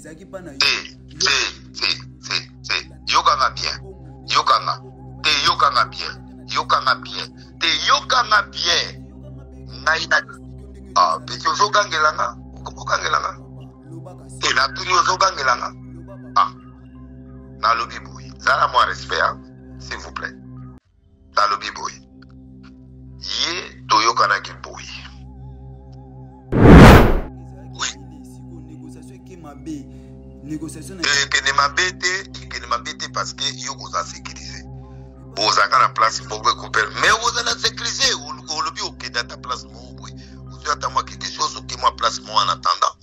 ezalaki mpa na yokanga bien yokanga te yokanga bien yokanga bien te yokanga bien ngai na ah, peti ozogangela nga okokangela nga te natuni ozogangela nga ah, nalobi boye zala mwa respect s'il vous plaît nalobi boye ye toyokanaki boye ekende mabe te ekende mabe te parce que yo koza sécurise bozalaka na place moko ekopela mais oza na sécurise olobi okende ata place moko boye ozwi ata mwa quelque chose okemwa place moko en attendant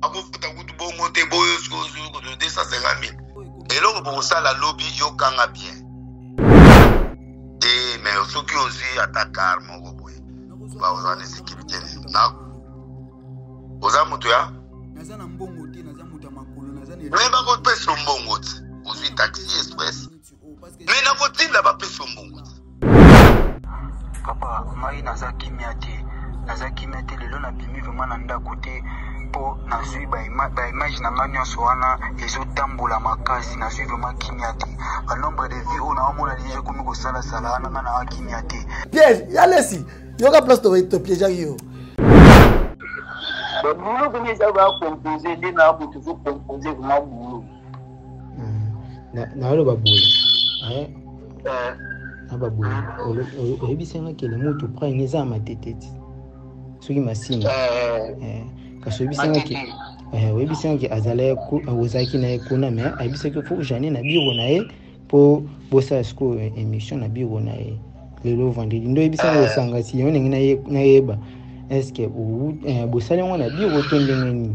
akofuta kutu bongo te boyo sikoyo kutu 250 mille eloko bokosala lobi yokanga bien te eh, me soki ozwi ata kar moko boye bakozala na sécurité na oza moto ya naza na mbongo te naza moto ya makolo naza na me bakopesa mbongo te ozwi taxi express me nakotinda bapesa yo mbongo te papa ngai naza kimia te naza kimia te lelo nabimi vraimen na ndako te mpo nazwi baimage na ngai nyonso wana ezotambola makasi nazwi vraimen kimia te banombre de vie oyo naomona deja ekomi kosalasala wana ngai naa kimia te piège ya lesi yoka place topiégeaki yo babulo komi eza bacompose nde na moto ezocompose vraimen bulo nayoloba boye naba boye oyebisanga kele mutu prime eza ya matete ti soki masini kasi oyebisanga ke oyebisanga ke azalaki na ye kuna mais ayebisaki fo jane na biro na ye mpo bosala sikoyo émission na biro na ye lelo vendredi ndo oyebisanga osanga si yango ndenge nayeba est ce que bosali yango na biro to ndenge nini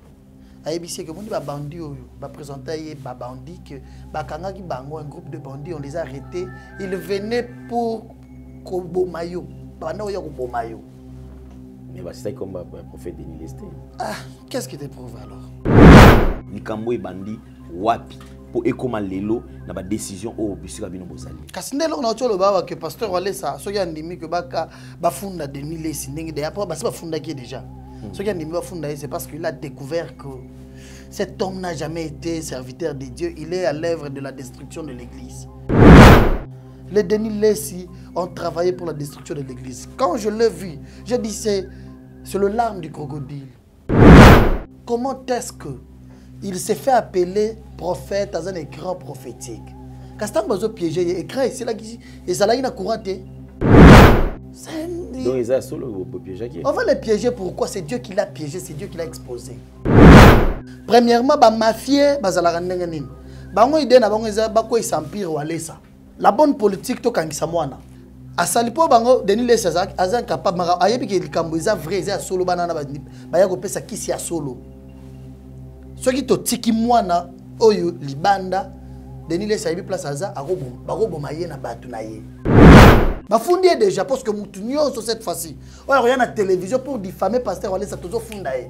ayebisi ye ke omoni babandi oyo bapresenta ye babandi ke bakangaki bango un groupe de bandit on les a arrêté il venait pour koboma yo babanda oya koboma yo mais basisaki comme prophète denileste ah qu'est ce qui te prouve alors likambo ebandi wapi mpo ekoma lelo na badecision oyo bisika bino bozali kasi nde eloko nauti oloba awa ke pasteur walesa soki andimi ke baka bafunda denis lesi ndenge deya mpo basi bafundaki ye déjà hmm. soki andimi bafunda ye c'est parce qu'il a découvert que cet homme n'a jamais été serviteur de dieu il est à l'œuvre de la destruction de l'église les denis lesi ont travaillé pour la destruction de l'église quand je l'ai vu j'ai dit c'est le larme du crocodile comment est-ce que il se fait appeler prophète aza na écran prophétique kasi ntango bazopiége ye écran esilaki ezalaki na courant te Donc ils solo piéger. On va les piéger pourquoi C'est Dieu qui l'a piégé, c'est Dieu qui l'a exposé. Premièrement, ba mafieux bazalaka ndenge nini? Bango idée na bango eza ba ko empire walesa. la bonne politique tokangisa mwana asali mpo bango denis lesi aza incapable maka ayebi ke likambo eza vrai eza ya solo bana wana baya kopesa kisi ya solo soki totiki mwana oyo libanda denis lesi ayebi place aza bakoboma ye na bato na ye bafundi ye déjà parce que motu nyonso cette fois-ci oyo akoya na télévision pour diffamer pasteur walesa tozofunda ye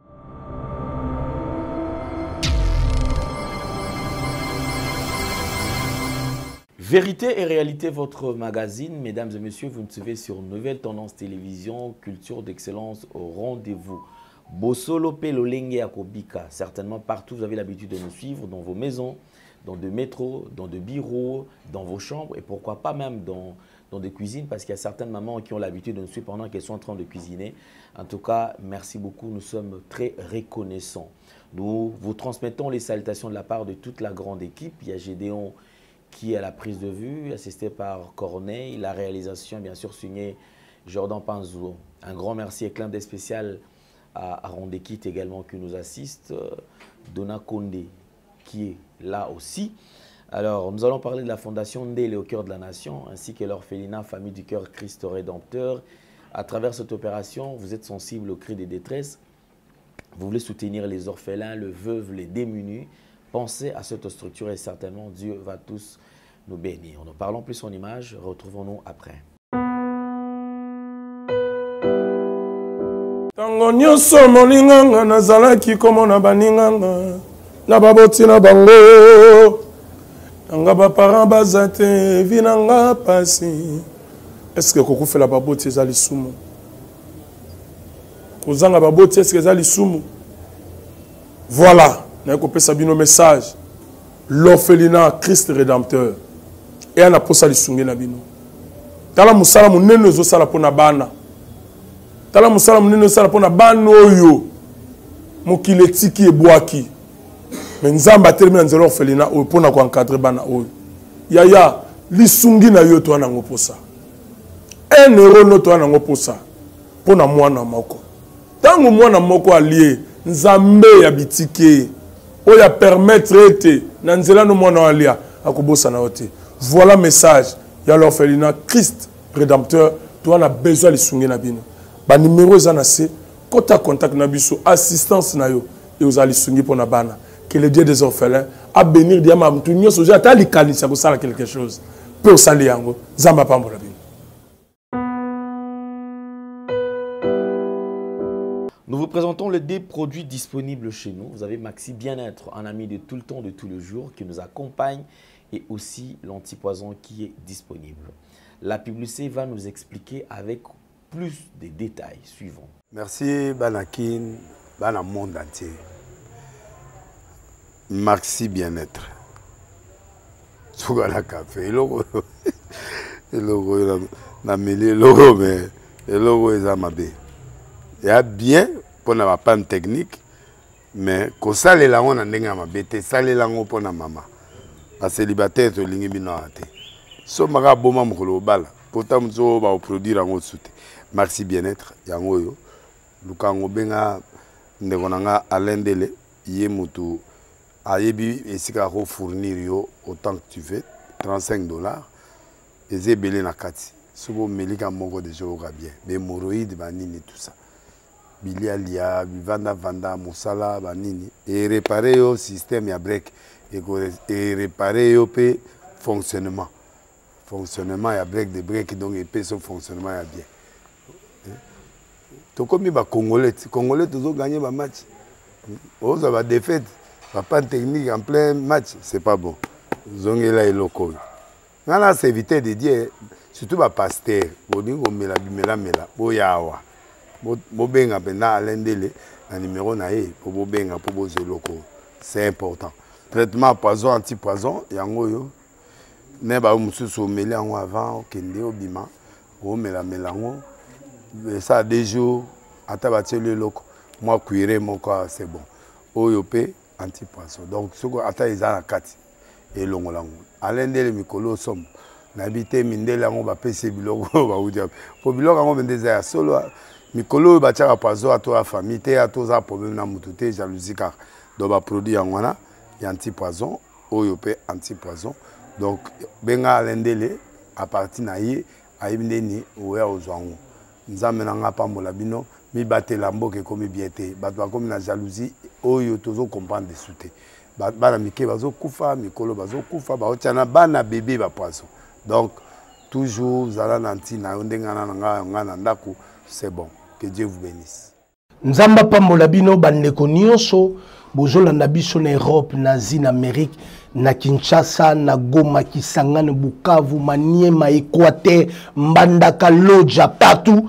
Vérité et réalité, votre magazine. Mesdames et messieurs, vous me suivez sur Nouvelle Tendance Télévision, Culture d'Excellence au rendez-vous. Bosolo Pelolenge Akobika, certainement partout, vous avez l'habitude de nous suivre, dans vos maisons, dans des métros, dans des bureaux, dans vos chambres et pourquoi pas même dans, dans des cuisines parce qu'il y a certaines mamans qui ont l'habitude de nous suivre pendant qu'elles sont en train de cuisiner. En tout cas, merci beaucoup. Nous sommes très reconnaissants. Nous vous transmettons les salutations de la part de toute la grande équipe. Il y a Gédéon qui est à la prise de vue, assisté par Corneille. La réalisation, bien sûr, signée Jordan Panzou. Un grand merci et clin d'œil spécial à Rondekit également qui nous assiste. Donna Condé, qui est là aussi. Alors, nous allons parler de la Fondation Ndele au cœur de la nation, ainsi que l'orphelinat Famille du cœur Christ Rédempteur. À travers cette opération, vous êtes sensible au cri des détresses. Vous voulez soutenir les orphelins, le veuve, les démunis. Pensez à cette structure et certainement Dieu va tous nous bénir. Nous parlons plus en image Retrouvons-nous après. ntango nyonso molinganga nazalaki komona baninganga na baboti na bango nanga baparent baza te vi na nga mpasi eske kokufela baboti eza lisumu kozanga baboti eske eza lisumu voilà naye kopesa bino message l'orphelinat christ rédempteur eya na posa lisungi na bino tala mosala monene ezosala mpo na bana tala mosala monene osala mpo na bana oyo mokili etiki ebwaki me nzambe atelemi na nzela orphelina oyo mpo na koencadre bana oyo yaya lisungi na yo toya nango mposa un euro no toya nango mposa mpo na mwana moko ntango mwana moko alie nzambe ya bitike oyo apermettre ete na nzela no mwana oyo alia akobosana yo te voilà message ya l'orphelina christ rédempteur toza na besoin lisungi na bino banimero eza na se kota contact na biso assistance na yo ekozala lisungi mpo na bana que le dieu des orphelins abénir diama motu nyonso ozwi ata likanisi ya kosala quelque chose mpe osali yango nzambe apambola bino Nous vous présentons les deux produits disponibles chez nous. Vous avez Maxi Bien-être, un ami de tout le temps, de tout le jour, qui nous accompagne, et aussi l'antipoison qui est disponible. La publicité va nous expliquer avec plus de détails suivants. Merci bana kin, bana monde entier. Maxi bien-être. Suka na café eloko eloko na, na meli eloko mais eloko eza mabe. Ya bien pona ba panne technique mais kosalela yango na ndenge ya mabe te salela yango mpo na mama baselibataire tolingi bino awa te sombaka aboma mokolo obala mpo ta mosusu oyo baoproduire yango osu te maxi bien-être yango oyo luka yango obenga ndeko na nga alain dele ye motu ayebi esika akofournir yo autant que tu veux 35 dollars eza ebele na kati soki omelika moko deja oyoka bien bemoroïde banini tout ça bilialia bivandavanda mosala banini erepare yo système ya break erepare yo mpe fonctionnement fonctionnement ya break de break donc epesi yo fonctionnement ya bien eh? tokomi bacongolais ti congolais tozoganye bamatch ozwa badefaite bapane technique en plein match c'est pas bon zongela eloko oyo nga na serviteur de dieu surtout bapaster bolingi komela bimelamela boyawa bobenga mpenza alain ndele na nimero na ye mpo bobenga mpo bozwa eloko c'est important traitement poison anti poison yango oyo ne bayo mosusu omeli yango avant okende obima omelamela yango esala deux jours ata batieli eloko mwa cuire moko c'est bon oyo mpe antipoison donc soko ata eza na kati elongola yango ale ndele mikolo osomo nayebi te mindele yango bapesi ye biloko oyo bauti wapi mpo biloko yango mende eza ya solo mikolo oyo batyaka poison ato ya famille te ato oza problème na motu te jalousie kaka donc baproduit yango wana ya antipoison oyo mpe antipoison donc benga ale ndele apartir na ye ayebi ndeni oya ozwa yango nzambe na ngai apambola bino mibatela mboka ekomi bien te bato bakomi na jalousie oyo tozo comprendre lisusu te bana mike bazokufa mikolo bazokufa baotya na bana bebe bapoison donc toujours zala na ntina yo ndenge ana na ngai na ngai na ndako c'est bon que dieu vous bénisse nzambe apambola bino bandeko nyonso bozolanda biso na europe na asie na amérique na kinshasa na goma kisangani bukavu maniema equateur mbandaka loja partout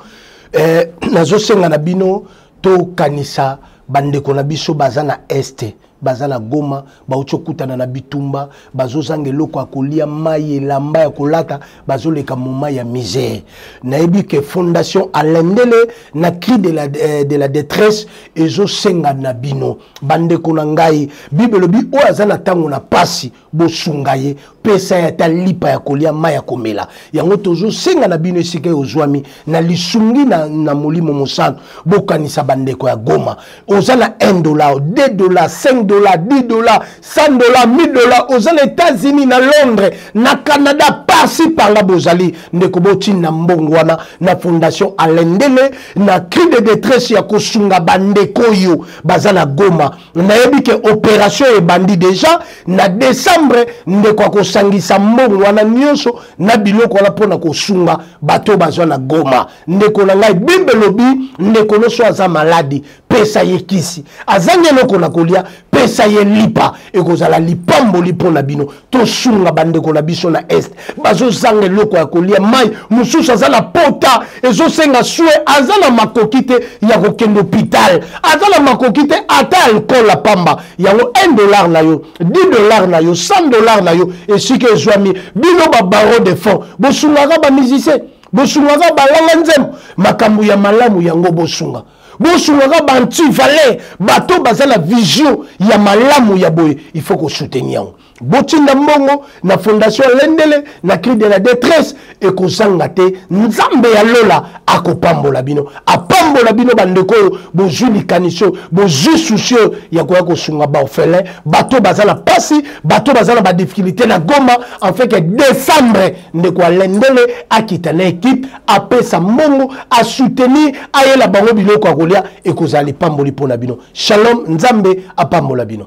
eh, nazosenga na bino tokanisa bandeko na biso baza na este baza na goma bauti okutana na bitumba bazozanga eloko ya kolia mai elamba ya kolata bazoleka moma ya misère nayebi ke fondation alendele na cri de la, eh, de la détresse ezosenga na bino bandeko na ngai bible elobi oyo aza na ntango na mpasi bosunga ye pesa ye ata lipa ya kolia ma ya komela yango tozosenga na bino esika ye ozwami na lisungi na, na molimo mosantu bokanisa bandeko ya goma oza na 1 dollar 2 dollar 5 dollar 10 dollar 100 dollar 1000 dollar oza na états-unis na londres na canada parsi parla bozali ndeko botinda mbongo wana na fondation alendele na cri de détresse ya kosunga bandeko oyo baza na goma nayebi ke operation ebandi deja na décembre ndeko akosangisa mbongo wana nyonso na biloko wana mpo na kosunga bato oyo bazwa na goma ndeko na ngai bible elobi ndeko nyonso aza maladi pesa ye kisi azangi eloko na kolia pesa ye lipa ekozala lipamboli mpo na bino tosunga bandeko na biso na est bazozanga eloko ya kolia mai mosusu aza na pota ezosenga swe aza na makoki te ya kokende hopital aza na makoki te ata alcool ya pamba yango 1 dollar na yo 10 dollar na yo 100 dollar na yo esika ezwami bino babaro de fond bosungaka bamusicien bosungaka balanga nzembo makambo ya malamu yango bosunga bosungaka banti valeur bato baza na vision ya malamu ya boye il faut kosoutenir yango botinda mbongo na fondation lendele na cri de la détresse ekozanga te nzambe ya lola akopambola bino apambola bino bandeko oyo bozwi likanisi oyo bozwi susi oyo ya koya kosunga baorphelin bato baza na mpasi bato baza na badifficulté na goma en fait que décembre ndeko ya lendele akita na ekipe apesa mbongo asoutenir ayela bango biloko ya kolia ekozala lipamboli mpo na bino shalom nzambe apambola bino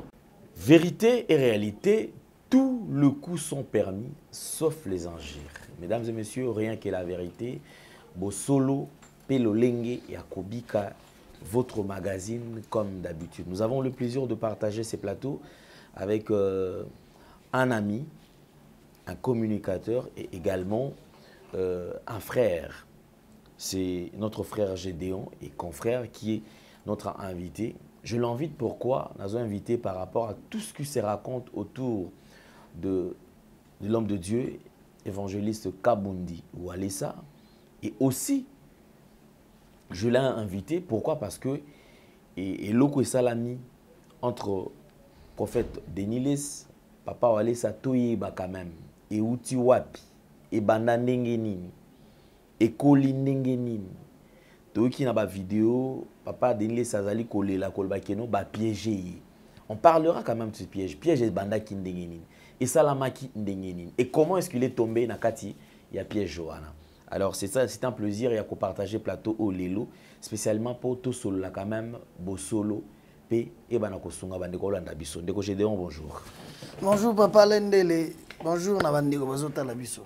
vérité et réalité tout le coup sont permis sauf les injures mesdames et messieurs rien que la vérité bosolo mpe lolenge ya kobika votre magazine comme d'habitude nous avons le plaisir de partager ces plateaux avec euh, un ami un communicateur et également euh, un frère. C'est notre frère Gédéon et confrère qui est notre invité. Je l'invite pourquoi Nous avons invité par rapport à tout ce qui se raconte autour de, l'homme de Dieu, évangéliste Kabundi Walesa. Et aussi, je l'ai invité. Pourquoi Parce que et, et et Salami, entre prophète Denilis, Papa Walesa toyeba quand même euti wapi ebanda ndenge nini ekoli ndenge nini toyoki na bavideo papa denis lesa azali kolela koloba keno bapiege ye on parlera quand même de ce piège piège ebandaki ndenge nini esalamaki ndenge nini et comment est-ce qu'il est tombé na kati ya piège wana alors c'est ça c'est un plaisir ya kopartage plateau oyo lelo spécialement mpo tosolola quand même bosolo mpe eyebana kosunga bandeko olanda biso ndeko gedeon bonjour bonjour papa lendele bonjour na bandeko bazotala biso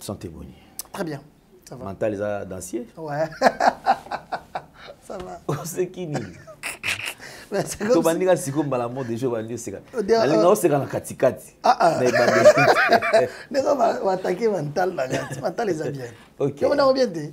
sante boni très bien ça va mental eza dansier ouais ça va oseki nini tobandi ka siko mbala mo deja obandi oseka nalinga oseka na katikati ndeko batake mantal na kati mantal eza bien omonango bien te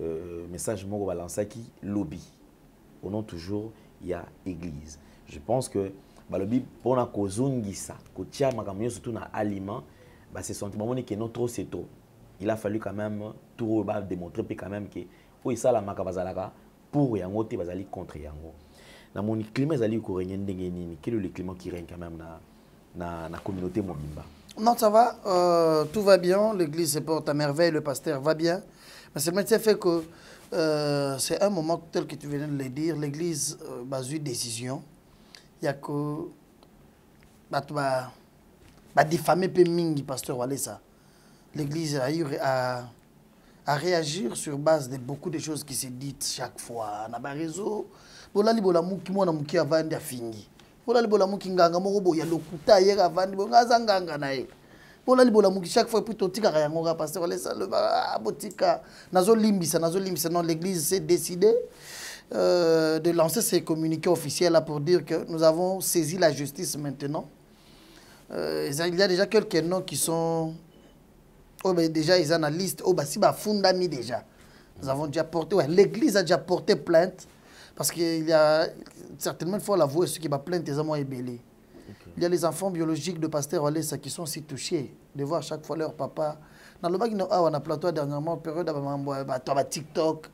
euh, message moko balansaki lobi au nom toujours ya église je pense que balobi mpona kozongisa kotia makambo nyonso tout na aliment base senti bamoni ke non trop c'est trop il a fallu quand même tour oyo badémontre mpe quand même ke oyo esalamaka bazalaka pour yango te bazali contre yango namoni climat ezali korenye ndenge nini quel est le climat qui règne quand même na na, na communauté mobimba non ça va euh, tout va bien l'église se porte à merveille le pasteur va bien mais c'est ça fait que euh, c'est un moment tel que tu venais de le dire l'église euh, bah, une décision il y a que bato ba diffamer pe ming pasteur ça l'église a, eu à réagir sur base de beaucoup de choses qui se dites chaque fois. na a réseau, bolali bolamuki mwana moke avandi afingi mpona libolamuki nganga moko boye ya lokuta ayeka avandi boye ngai aza nganga na ye mpona libolamuki chaque fois puis totikaka yango kaka pasteur alesa loba ah, botika nazolimbisa nazolimbisa non l'église s'est décidé euh, de lancer ses communiqués officiels là pour dire que nous avons saisi la justice maintenant euh, il y a déjà quelques noms qui sont oyo oh, déjà eza na liste oyo oh, basi bafundami déjà nous avons déjà porté ouais, l'église a déjà porté plainte parce qu'il y a certainement il faut l'avouer ce qui va plainte eza mwa ebele okay. il y a les enfants biologiques de pasteur Walesa qui sont si touchés de voir chaque fois leur papa nalobaki na awa na plateau dernièrement période ya bamambo bato ya batiktok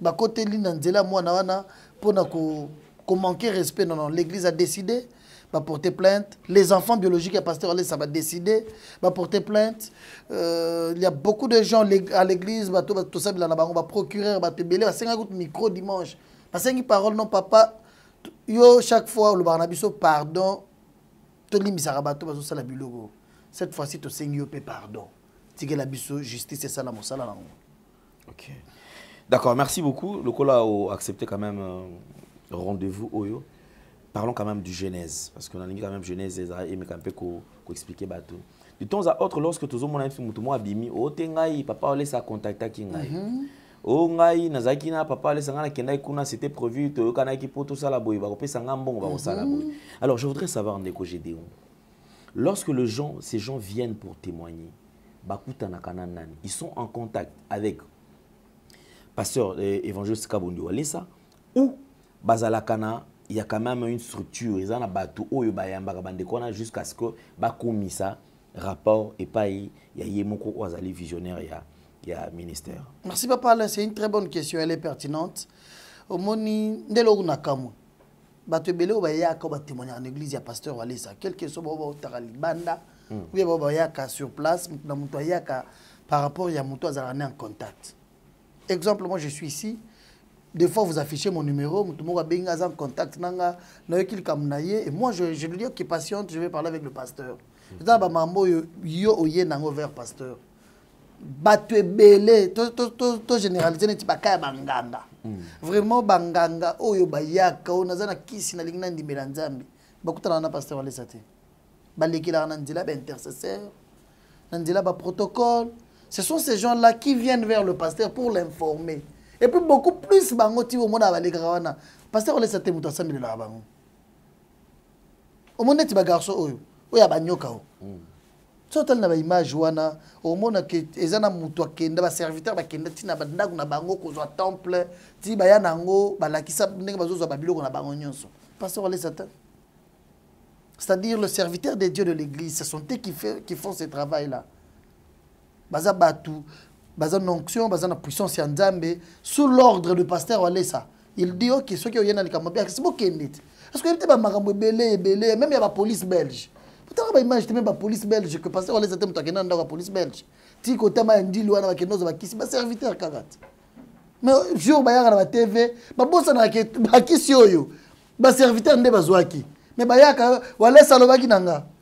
bakoteli na nzela ya mwana wana mpo na komanque respect non non l'église a décidé baporte plainte les enfants biologiques ya pasteur alesa badécide baporte plainte euh, ya beaucoup de gens à l'église bato tosabela na bango baprocureur bato ebele basengaki kutu micro dimanche basengi parole non papa yo chaque fois olobaka na biso pardon tolimbisaka bato bazosala biloko cette fois-ci tosengi yo mpe pardon tikela biso justice esala mosala na yango ok d'accord merci beaucoup lokola o accepte quand même euh, rendez-vous oyo parlons quand même du genèse parce que nalingi quand même genèse eza emeka mpe koexplike ko bato de temps à autre lorsque tozomona neti motu moko abimi o oh, te ngai papa olesa acontaktaki ngai mm -hmm. o ngai nazalaki na papa alesa ngai nakendaki kuna c'était prévu toyokanaki mpo tosala boye bakopesa ngai mbongo bakosala boye mhm. alors je voudrais savoir ndeko gédéon lorsque le gens, ces gens viennent pour témoigner bakutanaka na nani ils sont en contact avec pasteur euh, évangéliste kabundi walesa ou bazalaka na il y a quand même une structure eza na bato oyo bayambaka bandeko wana jusqu'à ce que bakomisa rapport epai ya ye moko oyo azali visionnaire ya, ya ministère merci papa alain c'est une très bonne question elle est pertinente omoni nde eloko na kamwe bato ebele oyo bayaka oyo batémoignaka na église ya pasteur walesa quelque soit bao baotaka libanda hmm. oye bao bayaka sur place moto na moto ayaka par rapport ya moto azalaka ne en contact exemple moi je suis ici des fois vous affichez mon numéro moto moko abengi aza en contact na nga nayoki likambo na ye et moi je, je lui dis ok patiente je vais parler avec le pasteur hmm. eza na bamambo oyo yo oye nango vers pasteur bato ebele togénéralise neti baka ya banganga hmm. vraiment banganga oyo bayaka oyo naza na kisi nalingi nandimela nzambe bakutanaka na pasteur alesa te balekelaka na nzela baintercesseur na nzela baprotocole ce sont ces gens là qui viennent vers le pasteur pour l'informer et puis beaucoup plus bango ti omona balekaka wana pasteur alesa te moto asambelelaka bango omoni neti bagarçon oyo oyo ya banyoka o mm. so otali na baimage wana omona ke eza na moto akenda baserviteur bakenda ti na bandako na bango kozwa temple ti baya na yango balakisa ndenge bazozwa babiloko na bango nyonso pasteur alesa te c'est-à-dire le serviteur des dieux de l'église ce sont eux qui, fait, qui font ce travail là baza batu baza nonction baza na puissance ya nzambe sous l'ordre de pasteur walesa il dit ok soki oye na likambo mabe akisi bokende te parce que oyebi te bamakambo ebele ebele meme ya bapolice belge otanga baimage te meme bapolice belge que pasteur walesa te moto akenda na ndako ya police belge ti kotama ya ndili wana bakende oza bakisi baserviteur kaka te mais jour bayaka na batv babosanaka ke bakisi oyo baserviteur nde bazwaki mais bayaka walesa alobaki na nga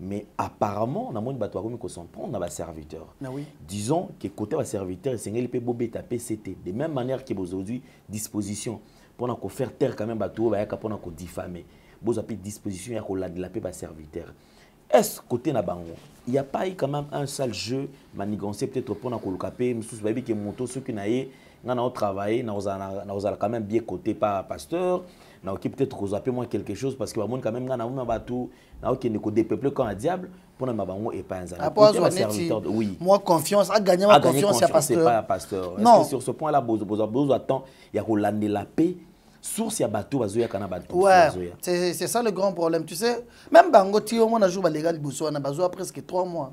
mais apparemment namoni bato bakomi kosemprendre na baserviteur ah oui. disons que kota baserviteur esengeli mpe bobeta mpe sete de même manière que bozozwi disposition mpona kofaire taire quand même bato oyo bayaka mpona kodiffame bozwa mpe disposition ya kolandela mpe baserviteur est-ce côté na bango il y a pas eu quand même un seul jeu manigancé peut-être mpona koluka mpe mosusu bayebi ke moto soki na ye ngai nao travaille nakozala quand même bien côté pa pasteur naoki peut-être kozwa mpe mwa quelque chose parce que bamoni quand même ngai naomema bato nakokende kodepeuple camp ya diable mpo na mema bango epai ya nzambeamwa confiance aganye ma confiance ya pasteur ya pasteur non sur ce point là bozwa temps ya kolandela mpe source ya bato bazoyaka na bato ouais, c'est ça le grand problème tu sais même bango ti omona jour balega liboso wana bazwa presque 3 mois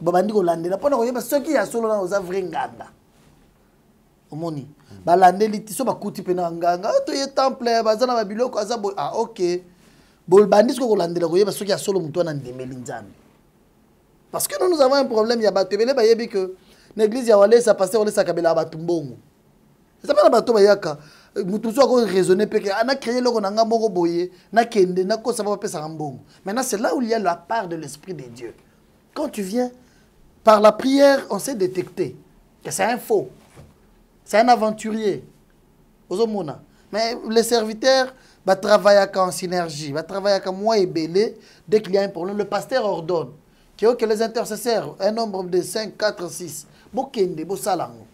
babandi kolandela mpo na koyeba soki ya solo na oza vrai nganga omoni balandeli ti so bakuti mpe na nganga ah, toye temple baza na babiloko aza boye ah ok bobandi soki kolandela koyeba soki ya solo motu wana andimeli nzambe parce que nous nous avons un problème ya bato ebele bayebi que na église ya walesa paster walesa akabelaka bato mbongo eza bana bato bayaka moto mosusu ako raisonne mpe ke ah, na créer eloko na ngai moko boye nakende nakosa mpo bapesaka mbongo maintenant c'est là où il y a la part de l'esprit de dieu quand tu viens par la prière on s'est détecté que c'est un faux c'est un aventurier ozomona mais les serviteurs batravaillaka en synergie batravaillaka mwa ebele dès qu'il y a un problème le pasteur ordonne que ok les intercesseurs un nombre de 5 4 6 bokende bosala yango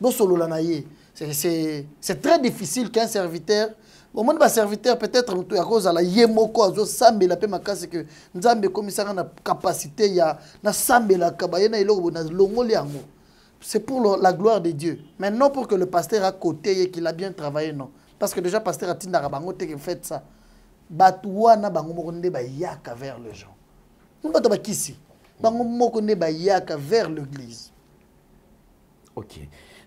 bosolola na ye c'est très difficile qu'un serviteur omoni baserviteur peut-être moto ya kozala ye moko azosambela mpe makasi ke nzambe ekomisaka na capacité ya nasambelaka baye na eloko boye nalongoli yango c'est pour le, la gloire de dieu mais non pour que le pasteur a côté ye qu'il a bien travaillé non parce que déjà pasteur atindaka bango te ke faites ça bato wana bango moko nde bayaka vers le gens bato bakisi bango moko nde bayaka vers l'église ok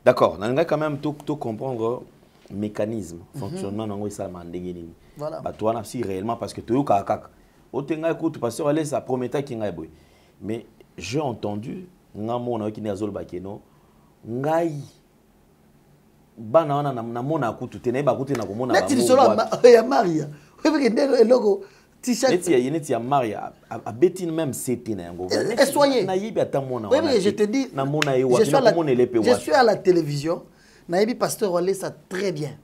d'accord nalingaki quand même tocomprendre mécanisme mhm. fonctionnement nango esalama ndenge nini bato wana si réellement parce que toyokaka kaka ote ngai kutu pasteur alesa prometaki ngai boye mais j'ai entendu ngai moko nayoki nde azoloba keno ngai bana wana namona kutu te nayeba kutu na komona neti lisolo ya maria oyebike nde eloko neti ye neti ya maria abeti meme sete na yango nayebi ata mwana namona ye wapi nakomona elepe wapi je suis à la télévision nayebi pasteur walesa très bien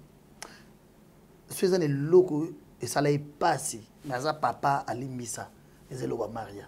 so eza na eloko esala ye mpasi me aza papa alimbisa eza eloko ya maria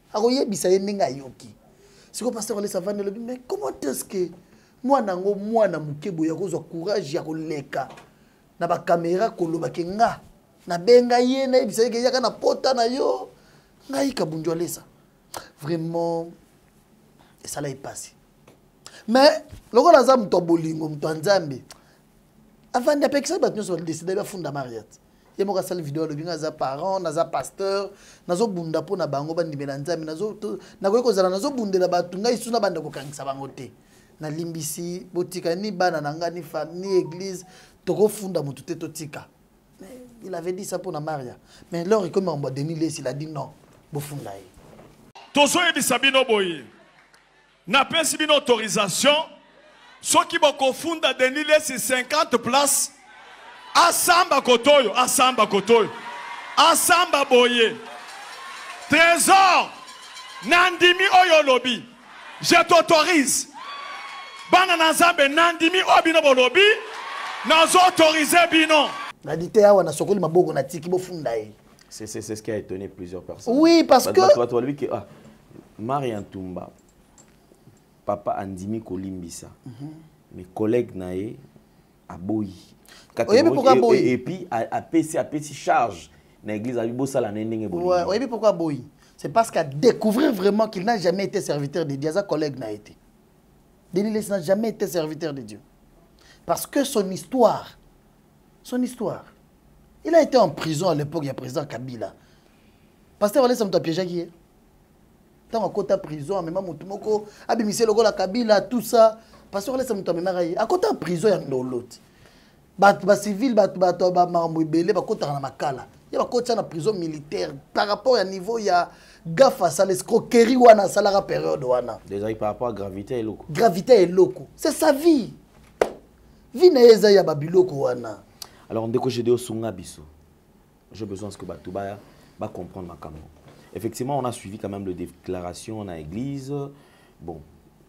akoyebisa ye ndenge ayoki sikoyo pasteur alesa vandi alobi mais comment est ce que mwana yango mwana moke boye akozwa courage ya koleka na bakamera koloba ke nga nabenga ye nayebisa ye ke yaka na pota na yo ngai kabundu alesa vraiment esala ye mpasi mais lokola aza moto ya bolingo moto ya nzambe avandi apekisaki bato nyonso badesida bafunda mariate ye moko asali video alobi nga aza parent naza pasteur nazobunda mpo na bango bandimela nzambe nakoki kozala nazobundela bato ngai su nabanda kokangisa bango te nalimbisi botika ni bana na ngai ni femme ni église tokofunda motu te totika il avait dit ça mpo na maria mais lor ekomi makambo ya denis lesi il a dit non bofunda ye tozoyebisa bino boye Napesi bino autorisation soki bokofunda Denis Lesi 50 place asamba kotoyo asamba kotoyo asamba boye trésor nandimi oyo olobi je t'autorise bana na nzambe nandimi oyo bino bolobi nazo autorise bino na liteya awa nasokoli maboko na tiki bofunda ye C'est ce qui a étonné plusieurs personnes. Oui, parce bah, que. Bah, toi, lui, que ah, Marie Antumba, papa Andimi Kolimbisa, mm -hmm. mes collègues nae, aboyi. Oyebi pourquoi aboyi Et, et puis, apesi, apesi charge na église, abi bosala na ndenge bolingo. Ouais, oyebi pourquoi aboyi C'est parce qu'à découvrir vraiment qu'il n'a jamais été serviteur de Dieu, sa collègue n'a été. Deliles n'a jamais été serviteur de Dieu. Parce que son histoire, son histoire il a été en prison à l'époque ya président kabila pasteur walesa moto apiégeaki ye ntango akota prison amema motu moko abimisi lokola kabila tout ça pasteur walesa moto amemaka ye akota prison ya ndolo ti bato bacivile bato bato bamakambo ebele bakotaka na makala ye bakotisa na prison militaire par rapport ya niveau ya gafa asala escroquerie wana asalaka periode wana ezalaki par rapport ya gravité ya eloko gravité ya eloko c'est sa vie vie na ye eza ya babiloko wana alors ndeko jede osunga biso j'ai besoin ce que bato baya bacomprendre makambo effectivement on a suivi quand même le déclaration na église bon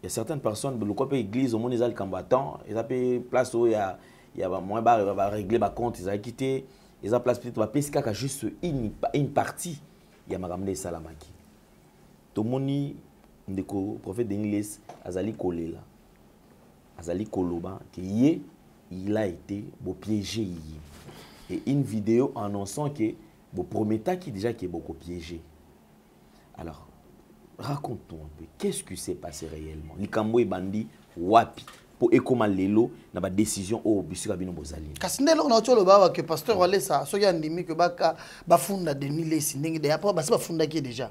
ya certaines personnes lokwa mpe église omoni eza likambo ya temps eza mpe place oyo ya ya bamoyen barégle bacompte ezalaki te eza place peut-être bapesi kaka juste une, une partie ya makambo nde esalamaki tomoni ndeko prophète deniles azali kolela azali koloba que ye il a été bopiége ye et une vidéo annonçant que boprometaki déjà que bokopiége alors raconte-nous un peu qu'est-ce qui s'est passé réellement likambo ebandi wapi mpo ekóma lelo na badécision oyo bisika bino bozali kasi nde eloko nauti oloba awa ke pasteur walesa soki andimi ke baka bafunda denis lesi ndenge de apres basi bafundaki ye déjà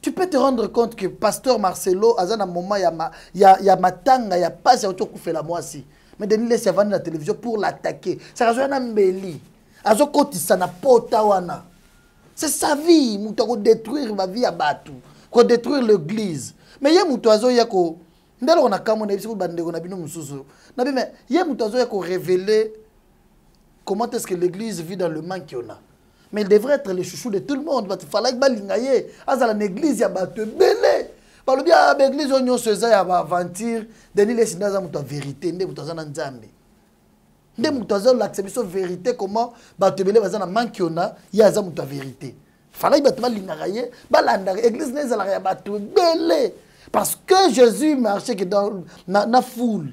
Tu peux te rendre compte que pasteur Marcelo aza na moment ya, ma, ya, ya matanga ya pasi auti okufela mwasi mais Denis Lessi avandi na télévision pour l'attaquer saka azoya na mbeli azokotisa na pota wana c'est sa vie moto akodétruire bavie ya bato kodétruire l'église mais ye moto azoya ko nde eloko na kambo nayebisi kutu bandeko na bino mosusu nabi mais ye moto azoya korévele comment est ce que l'église vit dans le manque ona mais il devrait être le chouchou de tout le monde bato falaki balinga ye azala na église ya bato ebele balobi ah, baeglise oyo nyonso eza ya baaventure denis lesi nde aza moto ya verité nde moto aza na nzambe nde moto aza olakisa biso verité comment bato ebele baza na manki ona ye aza moto ya verité falaki bato balingaka ye balandaka église na ezalaka ya bato ebele parce que jésus marcheke na, na foule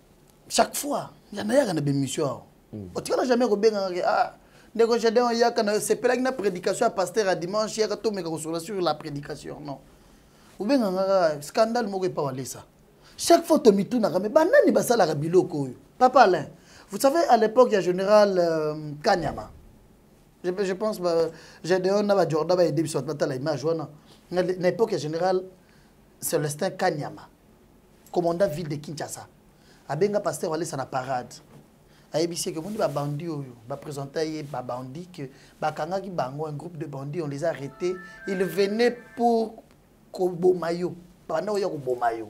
chaque fois ya nayaka na bemission awa hmm. otikala jamais kobengaka ke ah ndeko jadin oyaka na sepelaki na prédication ya pasteur ya dimanche yaka tomeka kosola sur la prédication non obengaka kaka scandale moko epa walesa chaque fois tomitunaka me banani basalaka biloko oyo papa alain vous savez à l'époque ya général euh, kanyama je, je pense ba, gedeon na bajordan baede biso batala image wana na époque ya général Celestin Kanyama, commandant ville de Kinshasa, abenga pasteur Walesa na parade. ayebisi eke omoni babandi oyo bapresenta ye babandi ke bakangaki bango un groupe de bandit on les arrêté il venait pour koboma yo banda oya koboma yo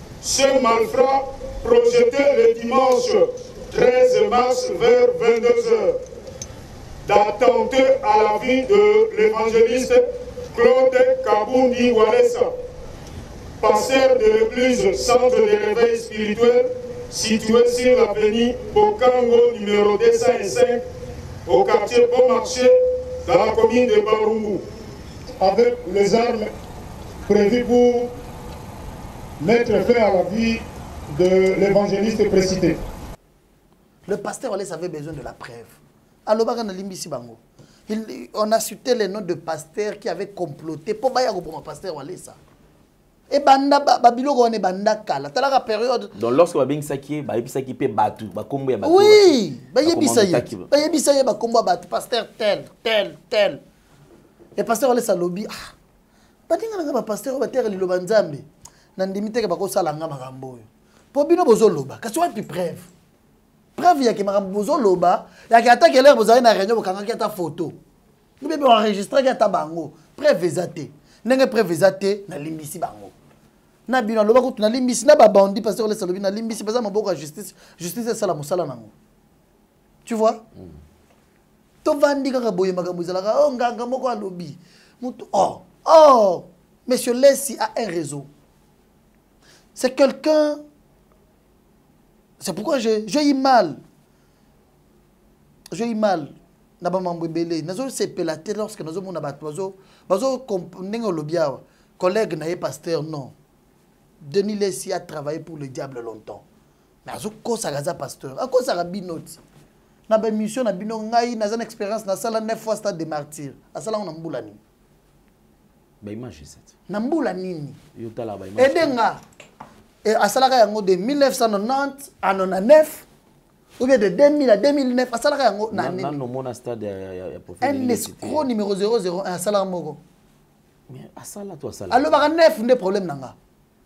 Ce malfrat projeté le dimanche 13 mars vers 22h d'attenter à la vie de l'évangéliste Claude Kaboundi Walesa, pasteur de l'église Centre de Réveil Spirituel situé sur l'avenue Bokango numéro 205 au quartier Bon Marché, dans la commune de Barou, avec les armes prevues pour mettre fin à la vie de l'évangéliste précité. Le pasteur Wallace avait besoin de la preuve. Alobaka na limbisi bango. Il, on a cité les noms de pasteurs qui avaient comploté pour baya ko boma pasteur Wallace. ebanda babiloko wana ebanda kala talaka periode donc lorsque babengisaki ye bayebisaki mpe bato bakombo ya bato oui bayebisa ye bayebisa ye bakombo ya bato paster tel tel tel e pasteur walesa alobi ah, baninga na nga bapasteur oyo batere liloba nzambe nandimi teke bakosala nga makambo oyo mpo bino bozoloba kasi wapi preuve preuve yake makambo bozoloba yake ata kelere bozali na réunion bokangaki ata photo bebe boenregistraki ata bango preuve eza te ndenge preuve eza te nalimbisi bango na bino aloba kutu nalimbisi na babandi pasteur lesa alobi nalimbisi baza maboko ya justice justice esala mosala nango tu vois mm. tovandi kaka boye makambo ezalaka o oh, nganga moko alobi motu o oh, o oh, monsieur lesi a un réseau c'est quelqu'un c'est pourquoi je, je y mal je y mal na bamambo ebele nazosepela te lorsque nazomona bato bazo ndenge olobi awa collègue na ye pasteur non denis lesi a travaillé pour le diable longtemps mais azokosaka aza pasteur akosaka bino ti na baémission na bino ngai naza na expérience nasala 9 fois stade de martyr asalango na mbula nini baimage esati na mbula nini ede nga e, asalaka yango de 1990 à 99 ou bien de 2000 à 2009 asalaka yango na nini nanomona stade ya prophète un escro numéro 001 asalaka moko asala to asala alobaka 9 nde problème na nga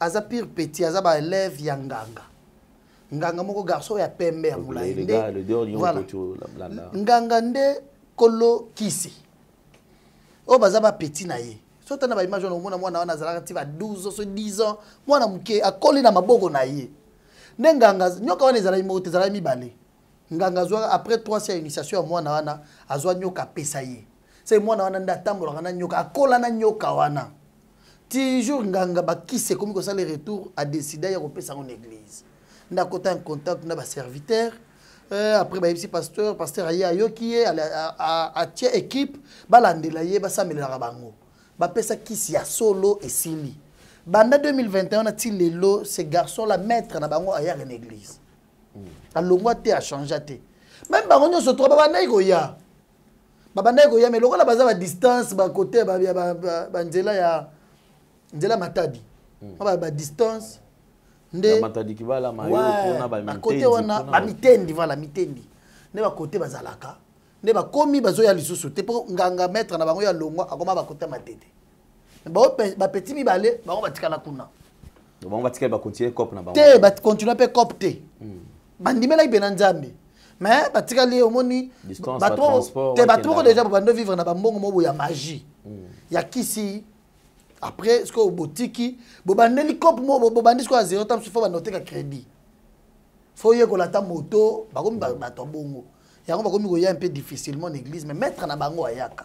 aza pire petit aza ba élève ya nganga nganga moko garçon ya pembe ya mulayi nde voilà nganga nde kolo kisi oyo baza ba petit na ye so tana ba image wana omona mwana wana azalaka ti ba 12 so 10 ans mwana moke akoli na maboko na ye nde nganga nyoka wana ezalaki moko te ezalaki mibale nganga azwaka après 3 sia initiation ya mwana wana azwa nyoka apesa ye se mwana wana nde atambolaka na nyoka akola na nyoka wana ti jour nganga bakisi ekomi kosala retour adesida ya kopesa yango na église ndakota en contact na baserviteur euh, après bayebisi pasteur pasteur aye ayoki ye atie équipe balandela ye basamelelaka bango bapesa kisi ya solo esili banda 2021 na ti lelo ce garçon la maître na bango ayaka na église mm. alongwa te achangea te meme bango nyonso to babandaki koya babandaki koya me lokola baza badistance bakote ya banzela ba, ba, ba, nzela ya nzela matadi hmm. ba badistance nde bakote wana bamitendi vala mitendi nde bakote bazalaka nde bakomi bazoya lisusu te mpo nganga maître na bango ya longwa akoma bakote matete bapeti mibale bango batikala kuna bango batikali bakontinue cop na bango te bakontinue mpe cop te hmm. bandimelaki mpe na nzambe mais batikali omoni te bato moko deja babandi vivre na bambongo moko ya magie hmm. ya kisi après sikoyo botiki bobandeli cop moko bobandi sikoyo ya zero tam sifo banda oteka crédit fo yekola ata moto bakomi bato ya bongo yango bakomi koya mpe difficilement na église mais maître na bango ayaka